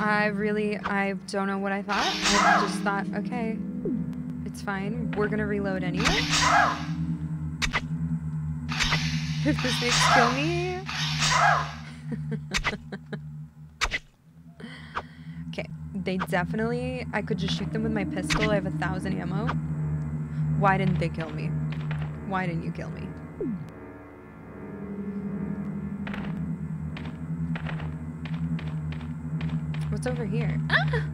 I really, I don't know what I thought. I just thought, okay, it's fine. We're gonna reload anyway. If the snakes kill me. [LAUGHS] they definitely, I could just shoot them with my pistol. I have a thousand ammo. Why didn't they kill me? Why didn't you kill me? What's over here? Ah!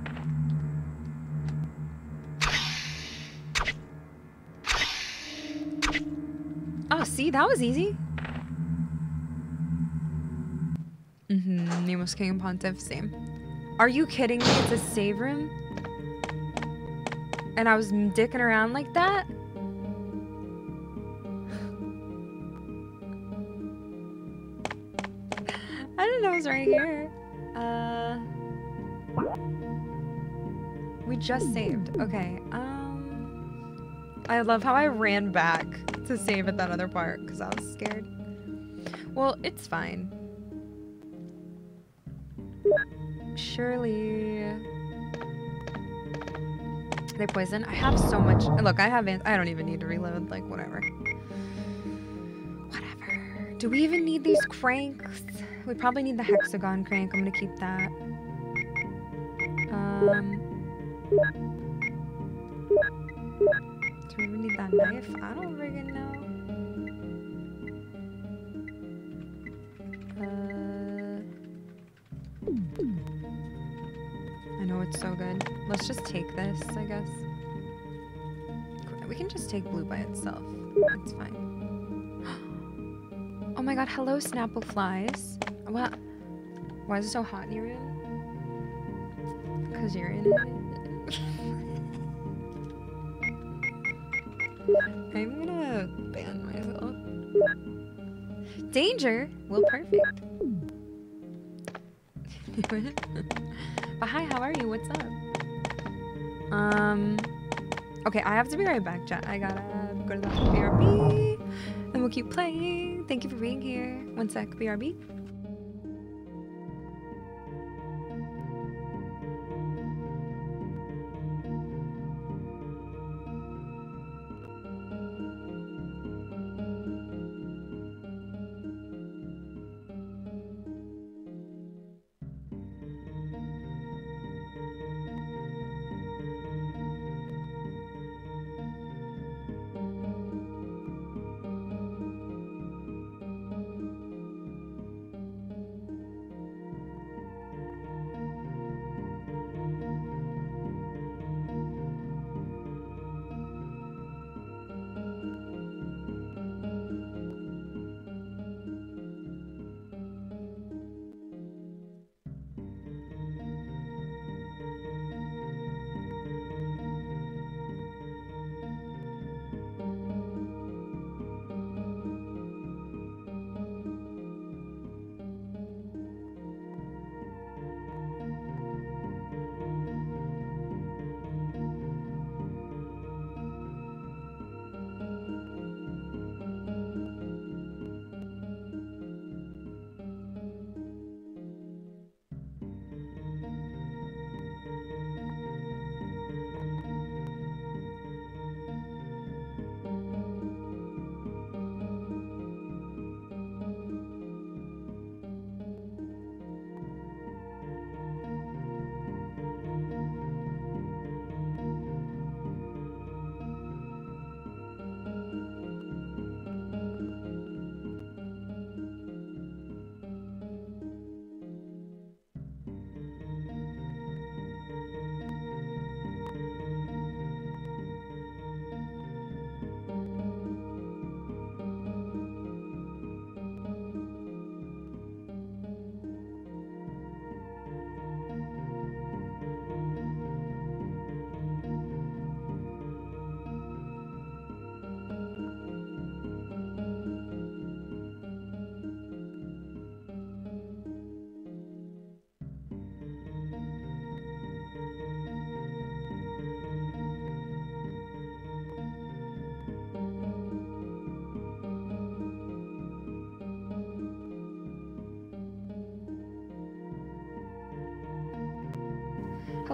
Oh, see, that was easy. Mm-hmm. Nameless King and Pontiff, same. Are you kidding me? It's a save room? And I was dicking around like that? [SIGHS] I didn't know it was right here. Uh, we just saved. Okay. Um, I love how I ran back to save at that other part because I was scared. Well, it's fine. Surely. They poison. I have so much. Look, I have. I don't even need to reload. Like whatever. Whatever. Do we even need these cranks? We probably need the hexagon crank. I'm gonna keep that. Um. Do we even need that knife? I don't friggin' know. Uh. So good. Let's just take this, I guess. We can just take blue by itself. It's fine. [GASPS] Oh my god, hello Snapple flies. What? Why is it so hot in your room? Because you're in it. [LAUGHS] I'm gonna ban myself. Danger? Well, perfect. [LAUGHS] hi, how are you? What's up? Um. Okay, I have to be right back, chat. I gotta go to the BRB, and we'll keep playing. Thank you for being here. One sec, BRB.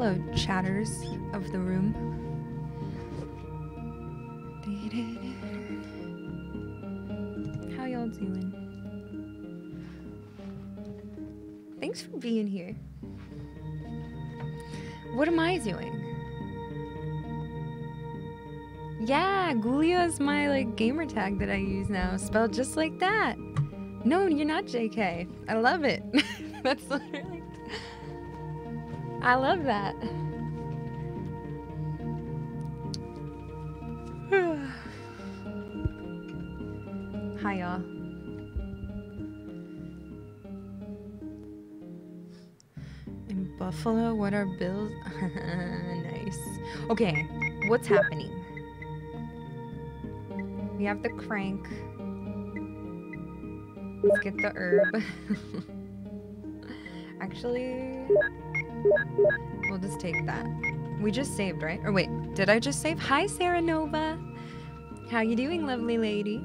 Hello, chatters of the room. How y'all doing? Thanks for being here. What am I doing? Yeah, Gulia is my like gamer tag that I use now, spelled just like that. No, you're not JK. I love it. [LAUGHS] That's literally. I love that. [SIGHS] Hi, y'all. In Buffalo, what are bills? [LAUGHS] nice. Okay, what's happening? We have the crank. Let's get the herb. [LAUGHS] Actually, we'll just take that. We just saved, right? Or wait, did I just save? Hi, Sarah Nova. How you doing, lovely lady?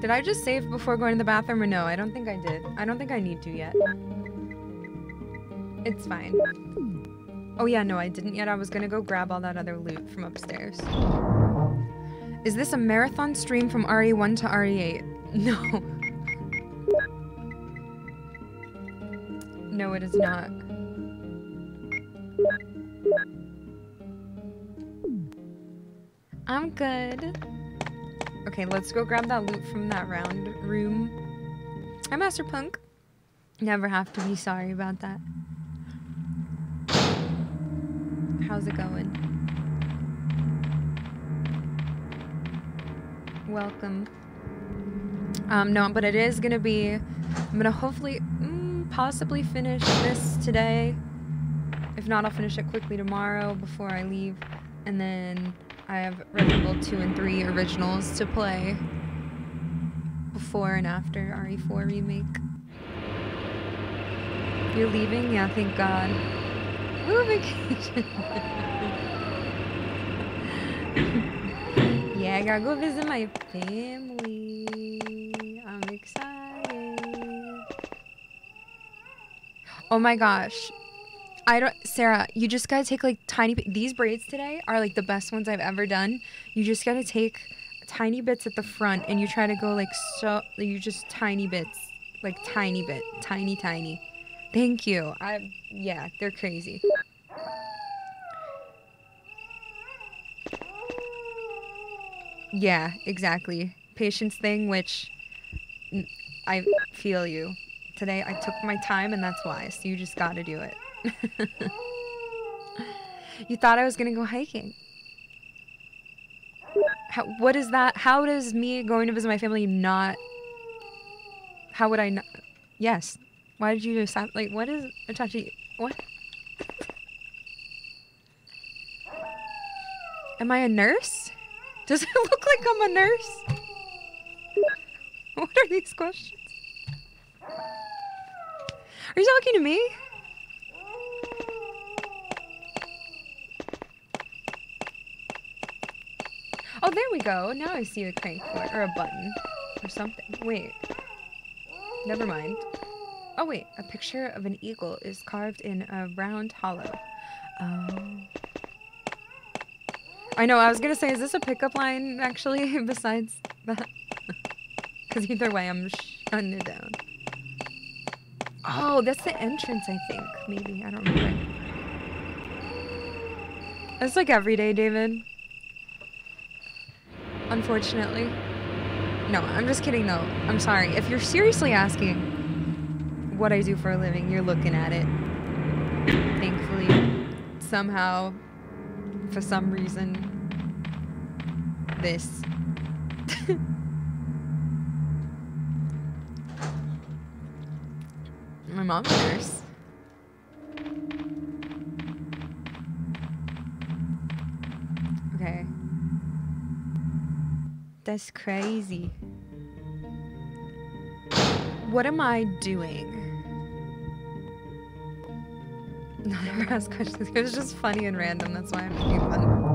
Did I just save before going to the bathroom or no? I don't think I did. I don't think I need to yet. It's fine. Oh yeah, no, I didn't yet. I was gonna go grab all that other loot from upstairs. Is this a marathon stream from RE1 to RE8? [LAUGHS] No. No, it is not. I'm good. Okay, let's go grab that loot from that round room. Hi, Master Punk. Never have to be sorry about that. How's it going? Welcome. Um, no, but it is gonna be. I'm gonna hopefully, mm, possibly finish this today. If not, I'll finish it quickly tomorrow before I leave, and then I have Resident Evil 2 and 3 originals to play before and after RE4 remake. You're leaving? Yeah, thank God. Woo, vacation. [LAUGHS] I gotta go visit my family. I'm excited. Oh my gosh. I don't, Sarah. You just gotta take like tiny. These braids today are like the best ones I've ever done. You just gotta take tiny bits at the front, and you try to go like so. You just tiny bits, like tiny bit, tiny, tiny. Thank you. I yeah, they're crazy. Yeah, exactly. Patience thing, which I feel you. Today I took my time, and that's why. So you just gotta do it. [LAUGHS] you thought I was gonna go hiking. How, what is that? How does me going to visit my family not? How would I not? Yes. Why did you just like? What is Itachi? What? Am I a nurse? Does it look like I'm a nurse? [LAUGHS] What are these questions? Are you talking to me? Oh, there we go. Now I see a crank or a button or something. Wait. Never mind. Oh, wait. A picture of an eagle is carved in a round hollow. Oh. I know. I was to say, is this a pickup line actually [LAUGHS] besides that? [LAUGHS] Because either way, I'm shutting it down. Oh, that's the entrance, I think. Maybe. I don't remember. It's like every day, David. Unfortunately. No, I'm just kidding though. I'm sorry. If you're seriously asking what I do for a living, you're looking at it. Thankfully, somehow, for some reason, this. [LAUGHS] My mom's nurse. Okay. That's crazy. What am I doing? [LAUGHS] No, I never questions. It was just funny and random. That's why I'm making fun.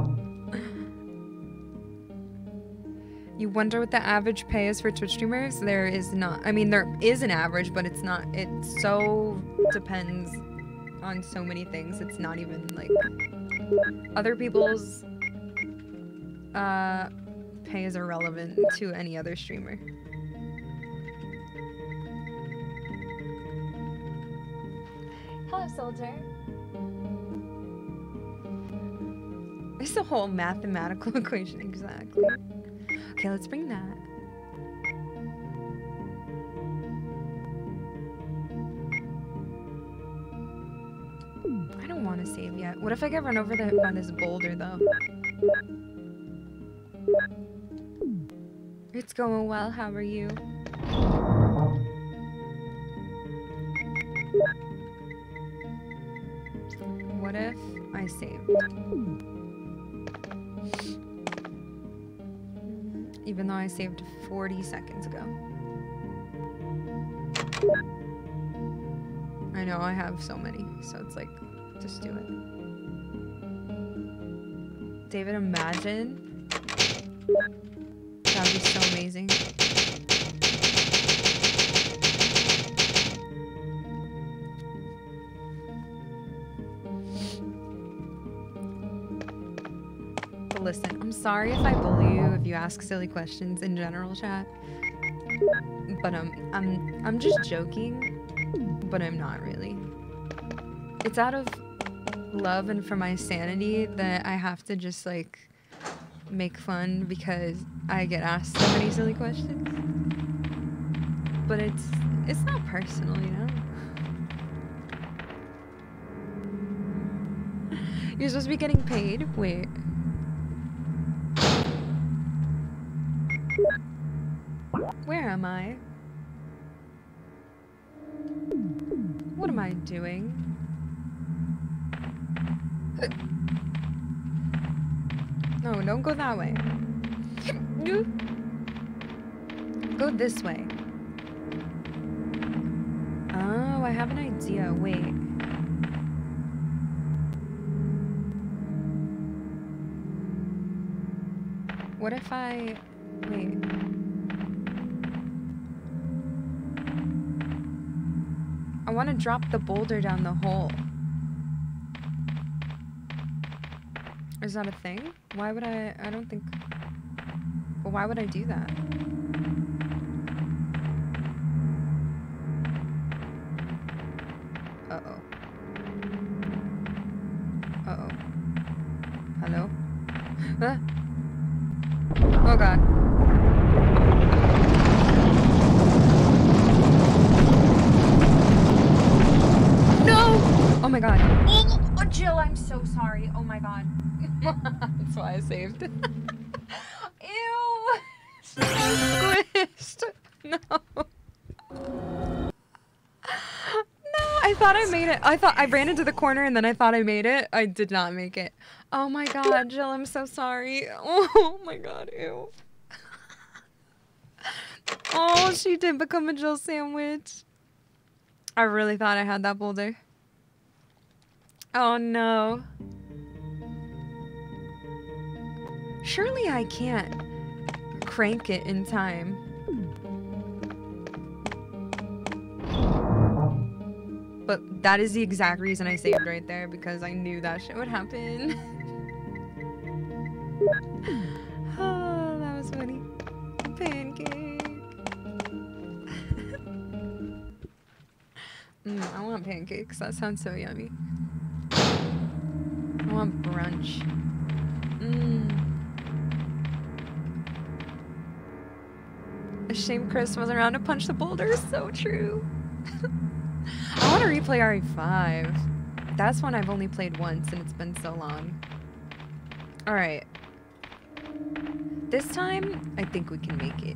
You wonder what the average pay is for Twitch streamers? There is not. I mean, there is an average, but it's not. It so depends on so many things. It's not even like other people's uh, pay is irrelevant to any other streamer. Hello, soldier. It's a whole mathematical [LAUGHS] equation, exactly. Okay, let's bring that. I don't want to save yet. What if I get run over the, by this boulder, though? It's going well. How are you? What if I saved? Even though I saved 40 seconds ago. I know I have so many, so it's like, just do it. David, imagine. That would be so amazing. Listen, I'm sorry if I bully you if you ask silly questions in general chat. But um, I'm I'm just joking, but I'm not really. It's out of love and for my sanity that I have to just like make fun because I get asked so many silly questions. But it's it's not personal, you know. [LAUGHS] You're supposed to be getting paid. Wait. Am I? What am I doing? No, don't go that way. Go this way. Oh, I have an idea. Wait. What if I... I want to drop the boulder down the hole. Is that a thing? Why would I... I don't think... Well, why would I do that? Why I saved. [LAUGHS] Ew! Squished. [LAUGHS] No. No, I thought I made it. I thought I ran into the corner and then I thought I made it. I did not make it. Oh my god, Jill, I'm so sorry. [LAUGHS] Oh my god, ew. Oh, she did become a Jill sandwich. I really thought I had that boulder. Oh no. Surely I can't crank it in time. But that is the exact reason I saved right there because I knew that shit would happen. [LAUGHS] oh, that was funny. Pancake. [LAUGHS] mm, I want pancakes. That sounds so yummy. I want brunch. Mmm. A shame Chris wasn't around to punch the boulder. So true. [LAUGHS] I want to replay RE5. That's one I've only played once and it's been so long. Alright. This time, I think we can make it.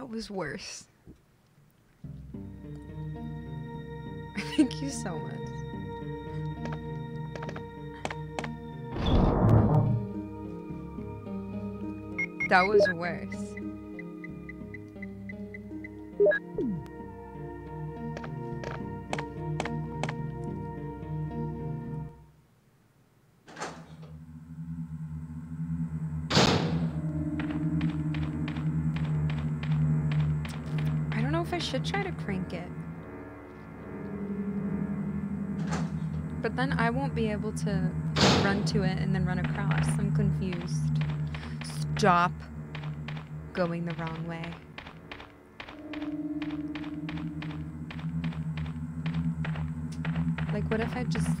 That was worse. [LAUGHS] Thank you so much. That was worse. I won't be able to run to it and then run across. I'm confused. Stop going the wrong way. Like, what if I just.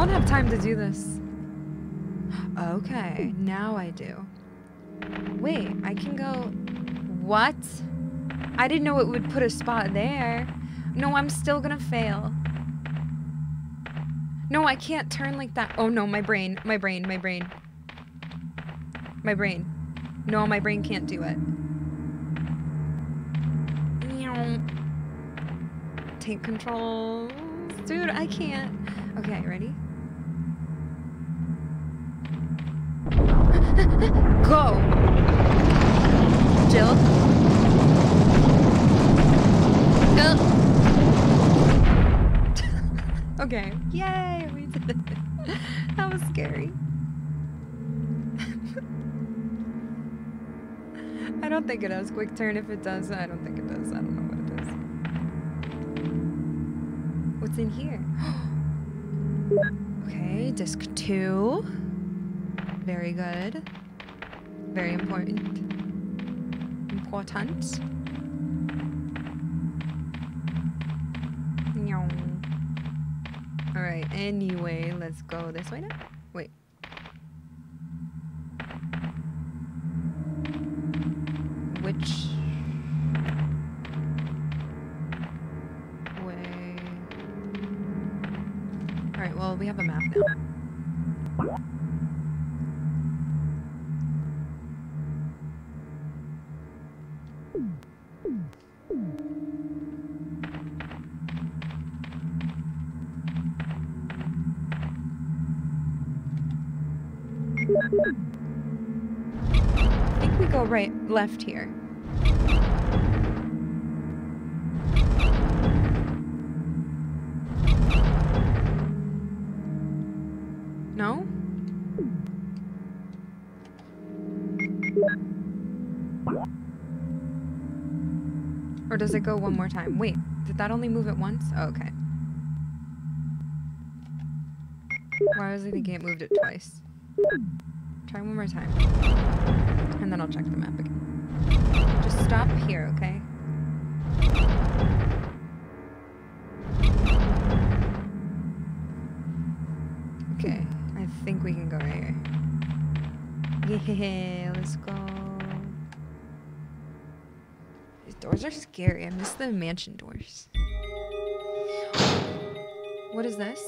Won't have time to do this. Okay, hmm. now I do. Wait, I can go. What? I didn't know it would put a spot there. No, I'm still gonna fail. No, I can't turn like that. Oh no, my brain, my brain, my brain. My brain. No, my brain can't do it. Meow. Take control. Dude, I can't. Okay, ready? Go! Jill? Go! [LAUGHS] okay. Yay! We did it. [LAUGHS] That was scary. [LAUGHS] I don't think it has quick turn. If it does, I don't think it does. I don't know what it is. What's in here? [GASPS] okay, disc two. Very good. Very important. Important. Alright, anyway, let's go this way now. Left here. No? Or does it go one more time? Wait, did that only move it once? Oh, okay. Why was I thinking it moved it twice? Try one more time. And then I'll check the map again. Just stop here, okay? Okay, I think we can go right here. Yeah, let's go. These doors are scary. I miss the mansion doors. What is this?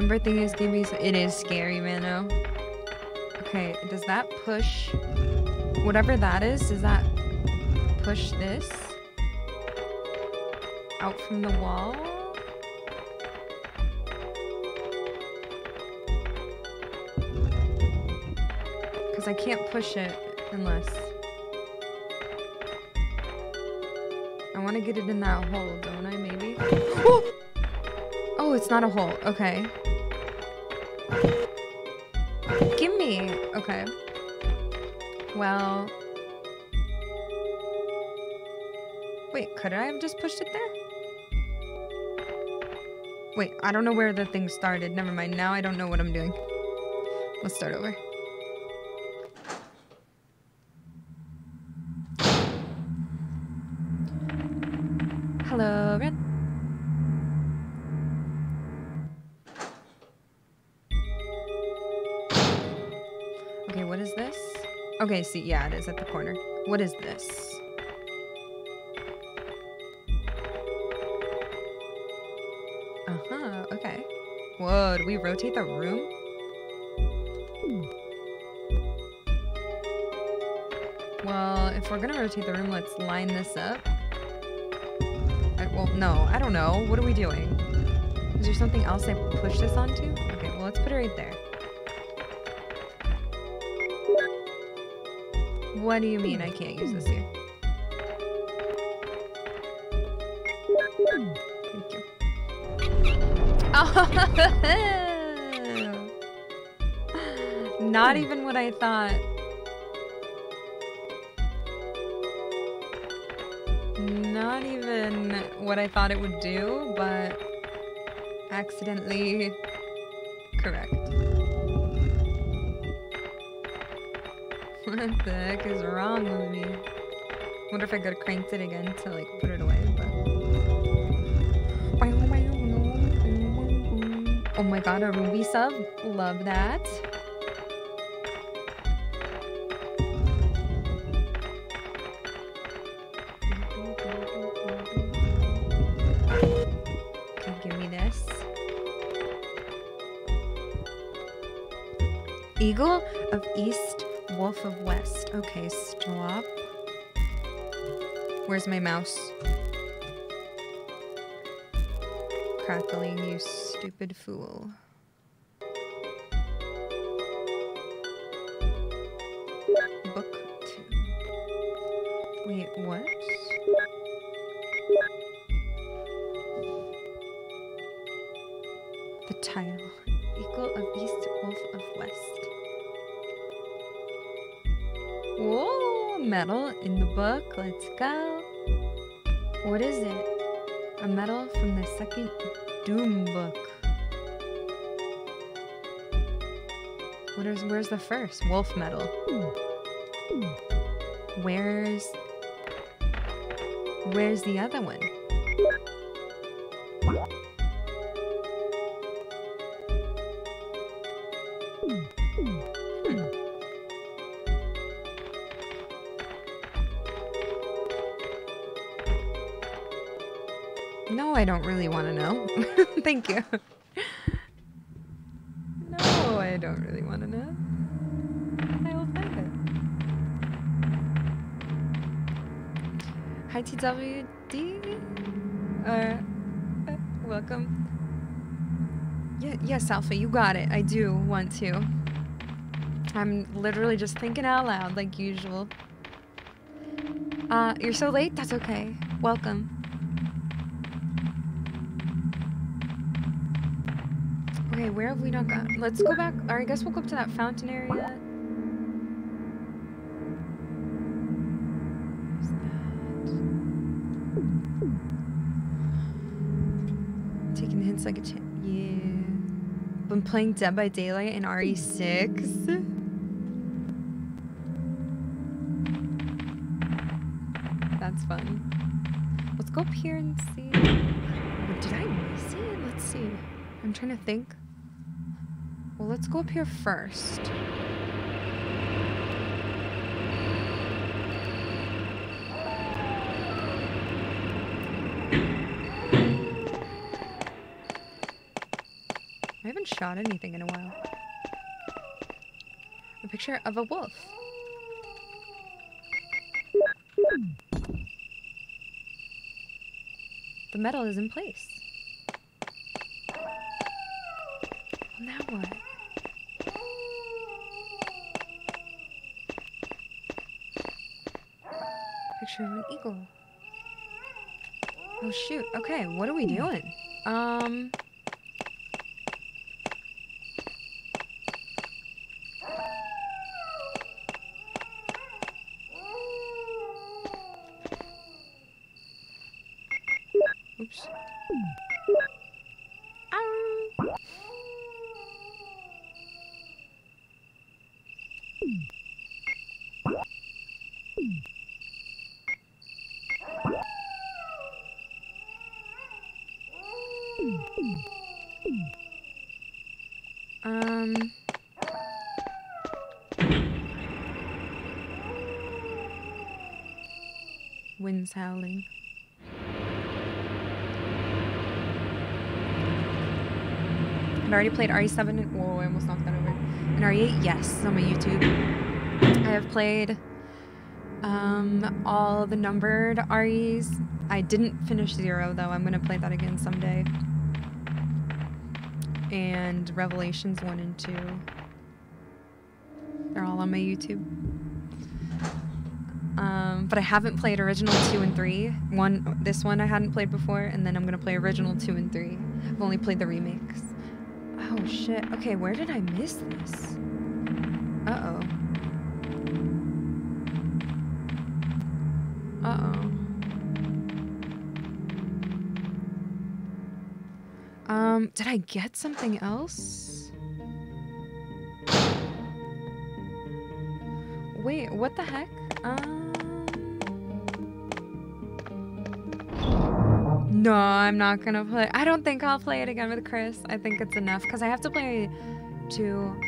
Remember thing is gonna be it is scary, Mano. Okay, does that push whatever that is, does that push this out from the wall? Cause I can't push it unless I wanna get it in that hole, don't I maybe? Oh! It's not a hole. Okay. Gimme. Okay. Well. Wait, could I have just pushed it there? Wait, I don't know where the thing started. Never mind. Now I don't know what I'm doing. Let's start over. See, yeah, it is at the corner. What is this? Uh huh. Okay. Whoa, do we rotate the room? Well, if we're gonna rotate the room, let's line this up. I, well, no, I don't know. What are we doing? Is there something else I push this onto? Okay, well, let's put it right there. What do you mean I can't use this here? Thank you. Oh! [LAUGHS] Not hmm. even what I thought. Not even what I thought it would do, but accidentally correct. What the heck is wrong with me? Wonder if I could have cranked it again to like put it away, but. Oh my god, a ruby sub. Love that. Give me this. Eagle of East. Okay, stop. Where's my mouse? Crackling, you stupid fool. Whoa, medal in the book. Let's go. What is it? A medal from the second Doom book. What is where's the first? Wolf medal. Where's Where's the other one? I don't really want to know. [LAUGHS] Thank you. No, I don't really want to know. I will find it. Hi, TWD. Uh, uh, welcome. Yeah, yes, Alpha, you got it. I do want to. I'm literally just thinking out loud, like usual. Uh, you're so late? That's okay. Welcome. Okay, where have we not gone? Let's go back, or I guess we'll go up to that fountain area. Taking hints like a champ. Yeah. Been playing Dead by Daylight in RE6. That's fun. Let's go up here and see. Did I miss it? Let's see. I'm trying to think. Go up here first. I haven't shot anything in a while. A picture of a wolf. The medal is in place. Well, now what? Picture of an eagle. Oh shoot. Okay, what are we doing? Um. Oops. Ow. Um. Howling. I've already played RE7 and whoa, I almost knocked that over. And RE8, yes, on my YouTube. I have played um, all the numbered REs. I didn't finish zero though. I'm gonna play that again someday. And Revelations 1 and 2. They're all on my YouTube. But I haven't played original 2 and 3. One this one I hadn't played before, and then I'm gonna play original 2 and 3. I've only played the remakes. Oh shit. Okay, where did I miss this? Uh-oh. Uh-oh. Um, did I get something else? Wait, what the heck? Um... No, I'm not gonna play. I don't think I'll play it again with Chris. I think it's enough because I have to play two.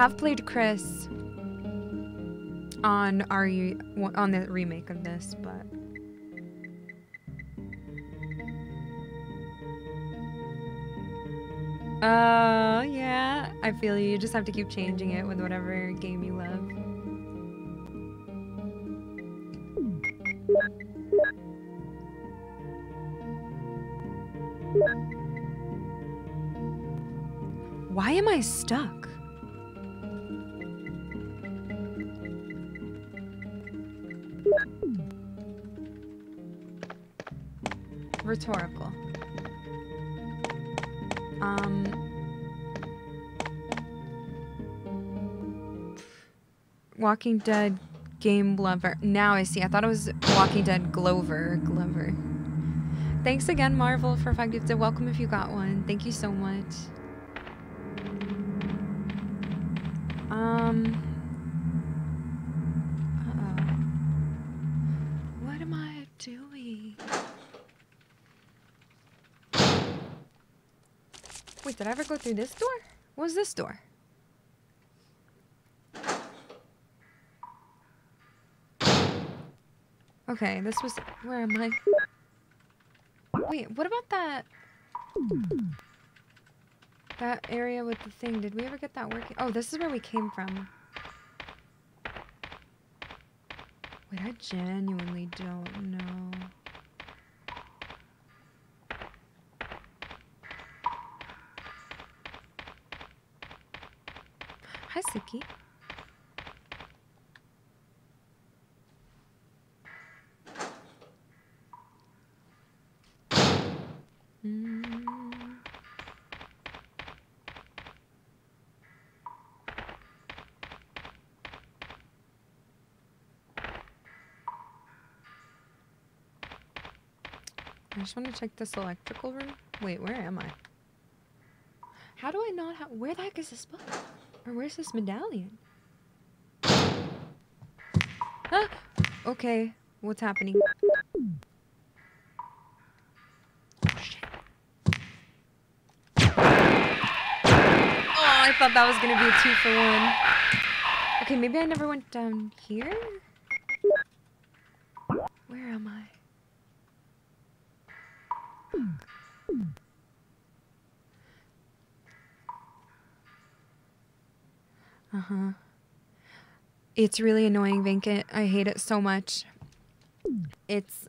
Have played Chris on RE on the remake of this, but Uh, yeah, I feel you. You just have to keep changing it with whatever game you love. Why am I stuck? Walking Dead game lover. Now I see. I thought it was Walking Dead Glover. Glover. Thanks again, Marvel, for five gifted. Welcome if you got one. Thank you so much. Um. What am I doing? Wait, did I ever go through this door? What was this door? Okay, this was. Where am I? Wait, what about that? That area with the thing. Did we ever get that working? Oh, this is where we came from. Wait, I genuinely don't know. Hi, Suki. Mm. I just want to check this electrical room. Wait, where am I? How do I not have... Where the heck is this book? Or where's this medallion? [GASPS] Ah! Okay, what's happening? Thought that was gonna be a two for one. Okay, maybe I never went down here? Where am I? Uh-huh. It's really annoying, Vinkit. I hate it so much. It's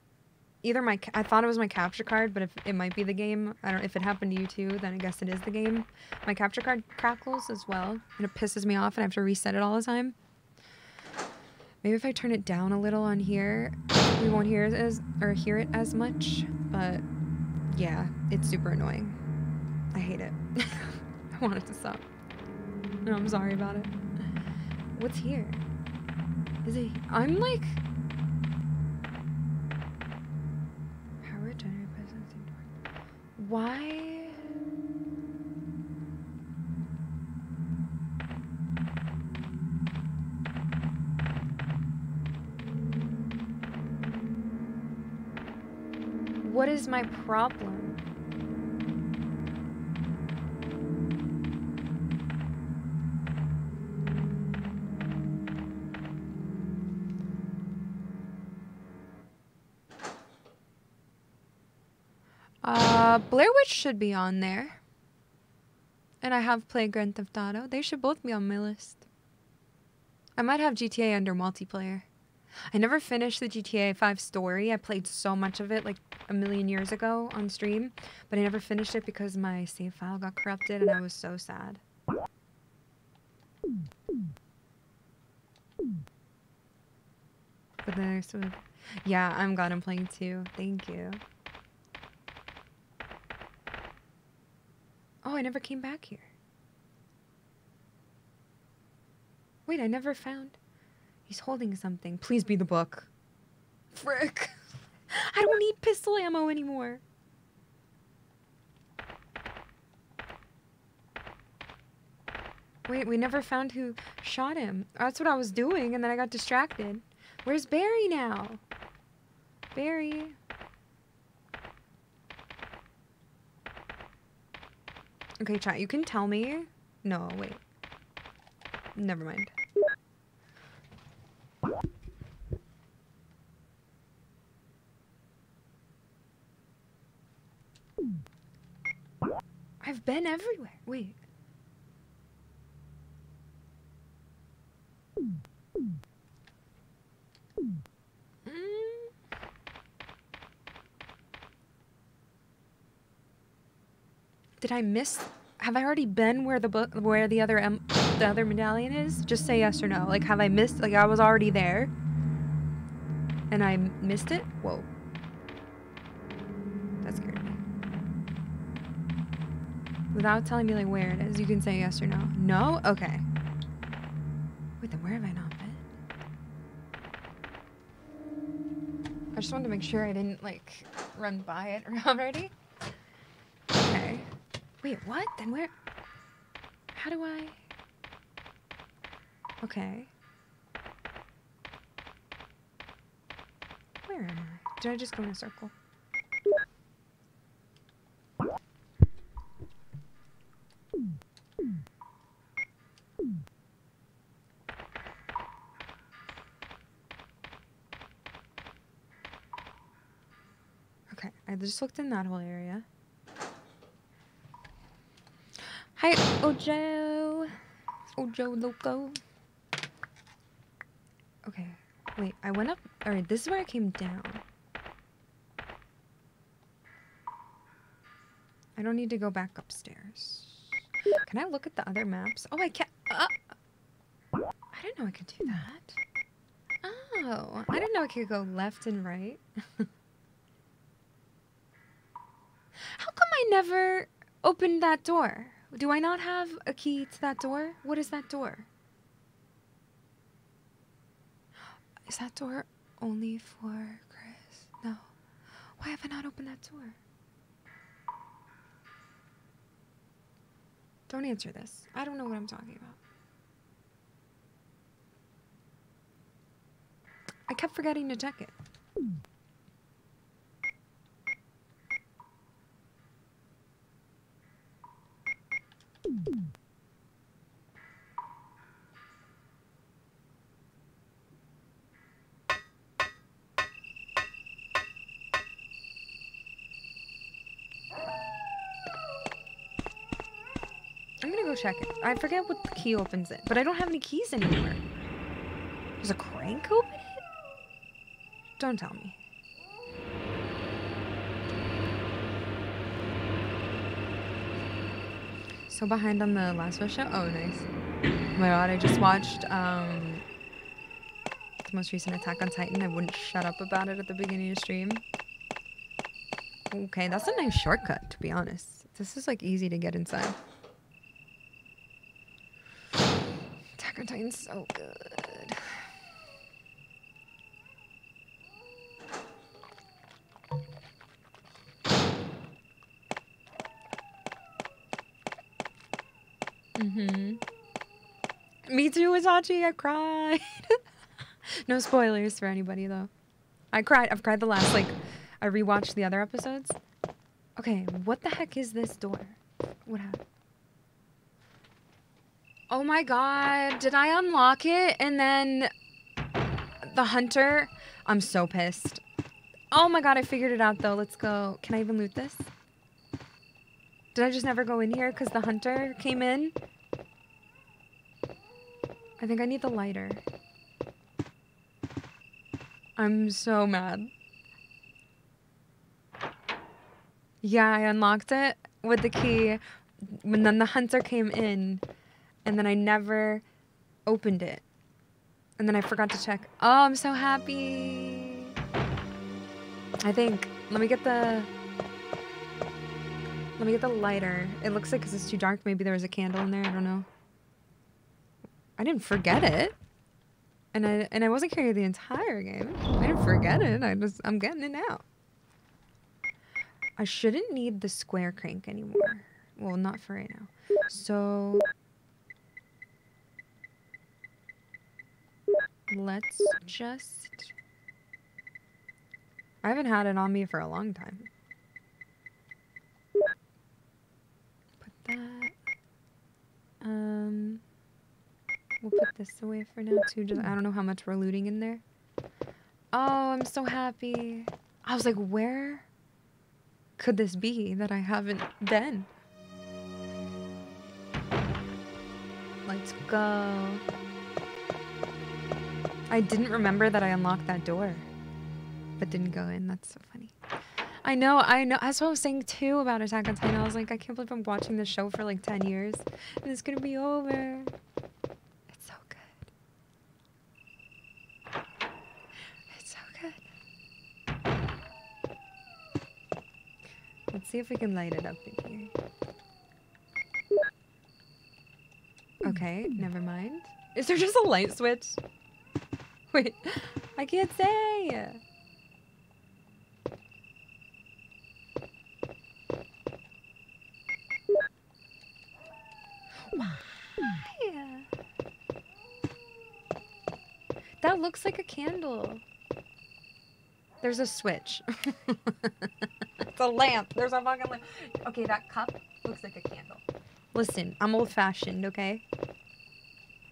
either my I thought it was my capture card, but if it might be the game. I don't if it happened to you too, then I guess it is the game. My capture card crackles as well, and it pisses me off and I have to reset it all the time. Maybe if I turn it down a little on here, we won't hear it as or hear it as much, but yeah, it's super annoying. I hate it. [LAUGHS] I want it to stop. I'm sorry about it. What's here? Is it? I'm like. Why? What is my problem? Uh, Blair Witch should be on there. And I have played Grand Theft Auto. They should both be on my list. I might have GTA under multiplayer. I never finished the GTA 5 story. I played so much of it like a million years ago on stream, but I never finished it because my save file got corrupted and I was so sad. But of, yeah, I'm glad I'm playing too. Thank you. Oh, I never came back here. Wait, I never found. He's holding something. Please be the book. Frick. [LAUGHS] I don't need pistol ammo anymore. Wait, we never found who shot him. That's what I was doing, and then I got distracted. Where's Barry now? Barry. Okay, chat, you can tell me. No, wait. Never mind. I've been everywhere. Wait. Did I miss? Have I already been where the book, where the other em, the other medallion is? Just say yes or no. Like, have I missed? Like, I was already there, and I missed it. Whoa. That scared me. Without telling me like where it is, you can say yes or no. No? Okay. Wait, then where have I not been? I just wanted to make sure I didn't like run by it [LAUGHS] already. Wait, what? Then where? How do I? Okay. Where am I? Did I just go in a circle? Okay, I just looked in that whole area. Hi, Ojo. Ojo Loco. Okay, wait, I went up. Alright, this is where I came down. I don't need to go back upstairs. Can I look at the other maps? Oh, I can't. Uh, I didn't know I could do that. Oh, I didn't know I could go left and right. [LAUGHS] How come I never opened that door? Do I not have a key to that door? What is that door? Is that door only for Chris? No. Why have I not opened that door? Don't answer this. I don't know what I'm talking about. I kept forgetting to check it. Check it. I forget what the key opens it, but I don't have any keys anymore. Does a crank open it? Don't tell me. So behind on the Last show? Oh, nice. Oh my god, I just watched um, the most recent Attack on Titan. I wouldn't shut up about it at the beginning of stream. Okay, that's a nice shortcut, to be honest. This is like easy to get inside. Titan's so good. Mm-hmm. Me too, Itachi. I cried. [LAUGHS] no spoilers for anybody though. I cried. I've cried the last like I rewatched the other episodes. Okay, what the heck is this door? What happened? Oh my god, did I unlock it and then the hunter? I'm so pissed. Oh my god, I figured it out though. Let's go. Can I even loot this? Did I just never go in here because the hunter came in? I think I need the lighter. I'm so mad. Yeah, I unlocked it with the key. And then the hunter came in. And then I never opened it. And then I forgot to check. Oh, I'm so happy. I think. Let me get the. Let me get the lighter. It looks like because it's too dark, maybe there was a candle in there. I don't know. I didn't forget it. And I and I wasn't carrying the entire game. I didn't forget it. I just I'm getting it now. I shouldn't need the square crank anymore. Well, not for right now. So let's just I haven't had it on me for a long time. Put that. Um We'll put this away for now too. Just I don't know how much we're looting in there. Oh, I'm so happy. I was like, where could this be that I haven't been? Let's go. I didn't remember that I unlocked that door, but didn't go in. That's so funny. I know, I know. That's what I was saying too about Attack on Titan. I was like, I can't believe I'm watching this show for like 10 years and it's gonna be over. It's so good. It's so good. Let's see if we can light it up in here. Okay, never mind. Is there just a light switch? [LAUGHS] Wait, I can't say. Why? That looks like a candle. There's a switch. [LAUGHS] it's a lamp. There's a fucking lamp. Okay, that cup looks like a candle. Listen, I'm old fashioned, okay?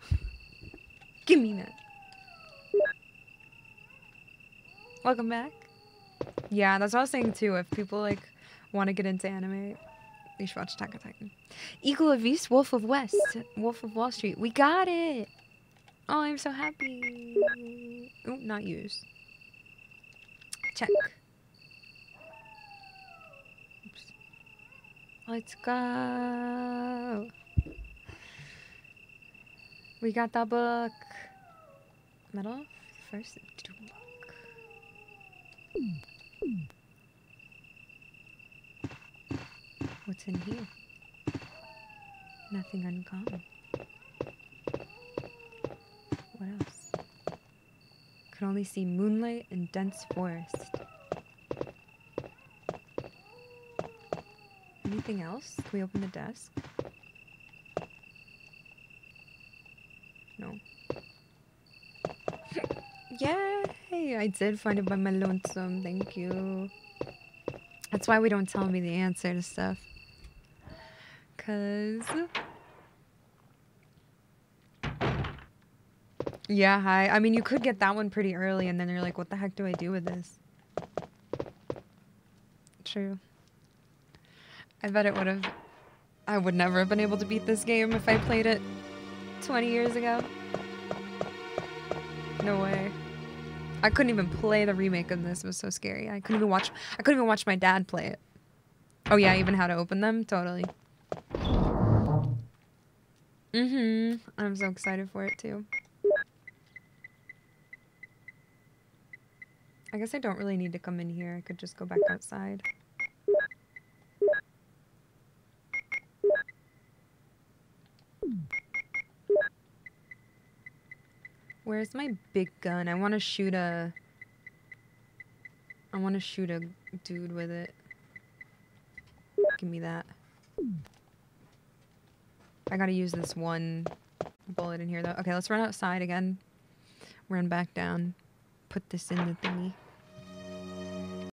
[LAUGHS] Give me that. Welcome back. Yeah, that's what I was saying too. If people like want to get into anime, you should watch Attack on Titan. Eagle of East, Wolf of West, Wolf of Wall Street. We got it. Oh, I'm so happy. Oh, not used. Check. Oops. Let's go. We got the book. Medal first. What's in here? Nothing uncommon. What else? Could only see moonlight and dense forest. Anything else? Can we open the desk? No. Yay! I did find it by my lonesome. Thank you. That's why we don't tell me the answer to stuff. Cause Yeah, hi. I mean you could get that one pretty early and then you're like, what the heck do I do with this? True. I bet it would have I would never have been able to beat this game if I played it 20 years ago. No way. I couldn't even play the remake of this. It was so scary. I couldn't even watch I couldn't even watch my dad play it. Oh yeah, even how to open them? Totally. Mm-hmm. I'm so excited for it too. I guess I don't really need to come in here. I could just go back outside. Where's my big gun? I want to shoot a. I want to shoot a dude with it. Give me that. I gotta use this one bullet in here though. Okay, let's run outside again. Run back down. Put this in the thingy.